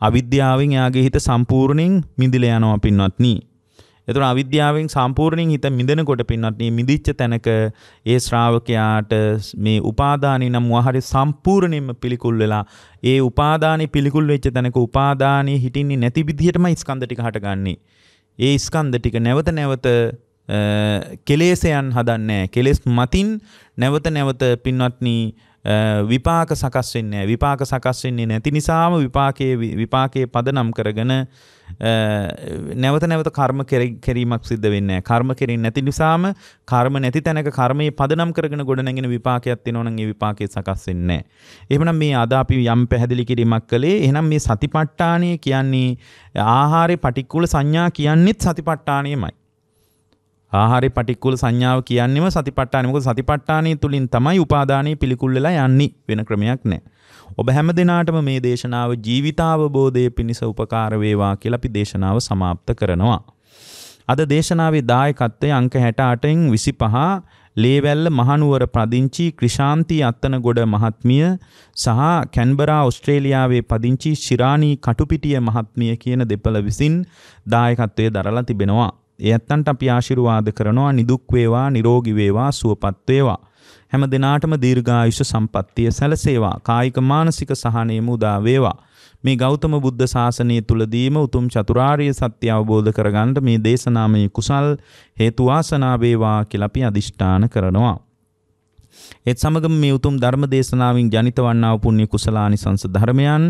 අවිද්‍යාවෙන් යාගේ හිත සම්පූර්ණයෙන් මිදිලා යනවා පින්වත්නි. එතුන අවිද්‍යාවෙන් සම්පූර්ණයෙන් හිත මිදෙනකොට පින්වත්නි මිදිච්ච තැනක ඒ ශ්‍රාවකයාට මේ උපාදානි නම් වහරි සම්පූර්ණයෙන්ම පිළිකුල් වෙලා ඒ උපාදානි පිළිකුල් වෙච්ච තැනක උපාදානි හිටින්නේ නැති විදිහටම ස්කන්ධ ටික හටගන්නේ. ඒ ස්කන්ධ ටික නැවත නැවත කෙලෙසයන් හදන්නේ කෙලෙස් මතින් නැවත නැවත පින්වත්නි විපාක සකස් වෙන්නේ විපාක සකස් වෙන්නේ නැති නිසාම විපාකයේ විපාකයේ පදනම් කරගෙන නැවත නැවත කර්ම කිරීමක් සිද්ධ වෙන්නේ කර්ම කෙරෙන්නේ නැති නිසාම කර්ම නැති තැනක කර්මයේ පදනම් කරගෙන ගොඩනැගෙන විපාකයක් තියෙනවා නම් ඒ විපාකේ සකස් වෙන්නේ නැහැ. එහෙමනම් මේ අද අපි යම් පැහැදිලි කිරීමක් කළේ එහෙනම් මේ සතිපට්ඨානය කියන්නේ ආහාරේ පටික්කුල සංඥා කියන්නේත් සතිපට්ඨානයමයි. ආහාරේ පටික්කුල සංඥාව කියන්නේම සතිපට්ඨානෙ. මොකද සතිපට්ඨානය තුලින් තමයි උපාදානයේ පිළිකුල් වෙලා යන්නේ වෙන ක්‍රමයක් නැහැ. ඔබ හැම දිනාටම මේ දේශනාව ජීවිතාවබෝධය පිණිස උපකාර වේවා කියලා අපි දේශනාව સમાપ્ત කරනවා. අද දේශනාවේ දායකත්වයේ අංක 68න් 25 ලේවැල්ල මහනුවර පදිංචි ක්‍රිෂාන්ති අත්තනගොඩ මහත්මිය සහ කැන්බරා ඔස්ට්‍රේලියාවේ පදිංචි ශිරාණී කටුපිටිය මහත්මිය කියන දෙපළ විසින් දායකත්වයේ දරලා තිබෙනවා. ඒ ඇත්තන්ට අපි ආශිර්වාද කරනවා නිදුක් වේවා නිරෝගී වේවා සුවපත් වේවා. හැම දිනාටම දීර්ඝායුෂ සම්පන්නිය සැලසේවා. කායික මානසික සහනය මුදා වේවා. මේ ගෞතම බුද්ධ ශාසනය තුලදීම උතුම් චතුරාර්ය සත්‍ය අවබෝධ කරගන්න මේ දේශනාමය කුසල් හේතු වාසනා වේවා කියලා අපි අදිෂ්ඨාන කරනවා. ඒත් සමගම මේ උතුම් ධර්ම දේශනාවෙන් ජනිත වන්නා වූ පුණ්‍ය කුසලානිසංස ධර්මයන්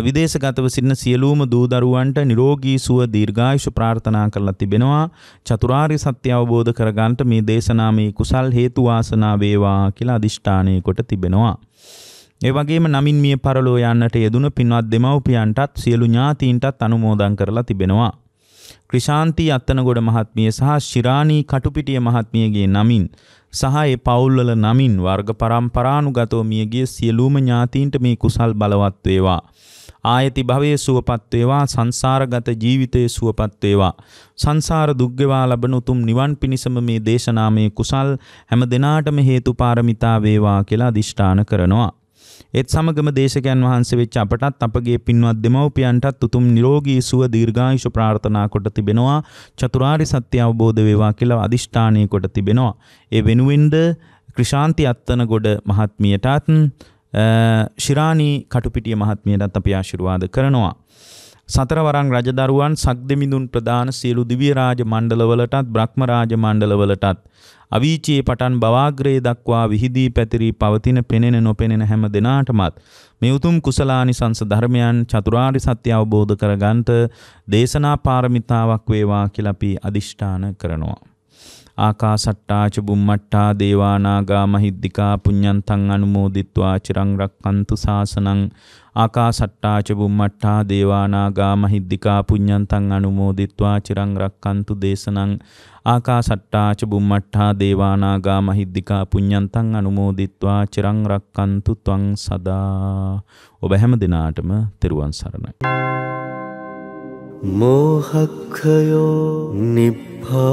විදේශගතව සිටින සියලුම දූ දරුවන්ට නිරෝගී සුව දීර්ඝායුෂ ප්‍රාර්ථනා කරලා තිබෙනවා. චතුරාර්ය සත්‍ය අවබෝධ කරගන්නට මේ දේශනාමේ කුසල් හේතු වාසනා වේවා කියලා අදිෂ්ඨානය කොට තිබෙනවා. ඒ වගේම නමින් මිය පරලෝ යන්නට යෙදුන පින්වත් දෙමව්පියන්ටත් සියලු ඥාතීන්ටත් අනුමෝදන් කරලා තිබෙනවා. ක්‍රිෂාන්ති අත්තනගොඩ මහත්මිය සහ ශිරාණී කටුපිටිය මහත්මියගේ නමින් සහ ඒ පවුල්වල නමින් වර්ග පරම්පරානුගතව මියගිය සියලුම ඥාතීන්ට මේ කුසල් බලවත් වේවා. ආයති භවයේ සුවපත් වේවා සංසාරගත ජීවිතයේ සුවපත් වේවා සංසාර දුක්ගෙවා ලබන උතුම් නිවන් පිණිසම මේ දේශනාමය කුසල් හැම දිනාටම හේතු පාරමිතා වේවා කියලා අදිෂ්ඨාන කරනවා ඒත් සමගම දේශකයන් වහන්සේ වෙච්ච අපටත් අපගේ පින්වත් දෙමව්පියන්ටත් උතුම් නිරෝගී සුව දීර්ඝායුෂ ප්‍රාර්ථනා කොට තිබෙනවා. චතුරාර්ය සත්‍ය අවබෝධ වේවා කියලා අදිෂ්ඨානය කොට තිබෙනවා. ඒ වෙනුවෙන්ද ක්‍රිෂාන්ති අත්තනගොඩ මහත්මියටත් ශිරාණී කටුපිටිය මහත්මියටත් අපි ආශිර්වාද කරනවා. සතරවරං රජදරුවන් සක්දෙමිඳුන් ප්‍රධාන සියලු දිව්‍ය රාජ මණ්ඩලවලටත් බ්‍රහ්ම රාජ මණ්ඩලවලටත් අවීචයේ පටන් බවාග්‍රයේ දක්වා විහිදී පැතිරී පවතින පෙනෙන නොපෙනෙන හැම දෙනාටමත් මේ උතුම් කුසලානිසංස ධර්මයන් චතුරාර්ය සත්‍ය අවබෝධ කරගන්ට දේශනා පාරමිතාවක් වේවා කියලා අපි අදිෂ්ඨාන කරනවා. ආකාසට්ටා ච බුම්මට්ටා දේවානාගා මහිද්దికා පුඤ්ඤන්තං අනුමෝදිත්වා චිරං රක්칸තු සාසනං ආකාසට්ටා ච බුම්මට්ටා දේවානාගා මහිද්దికා පුඤ්ඤන්තං අනුමෝදිත්වා චිරං රක්칸තු දේශනං ආකාසට්ටා ච බුම්මට්ටා දේවානාගා මහිද්దికා පුඤ්ඤන්තං අනුමෝදිත්වා චිරං රක්칸තු ත්වං සදා ඔබ හැම දිනාටම තෙරුවන් සරණයි. मोहक्षयो निभा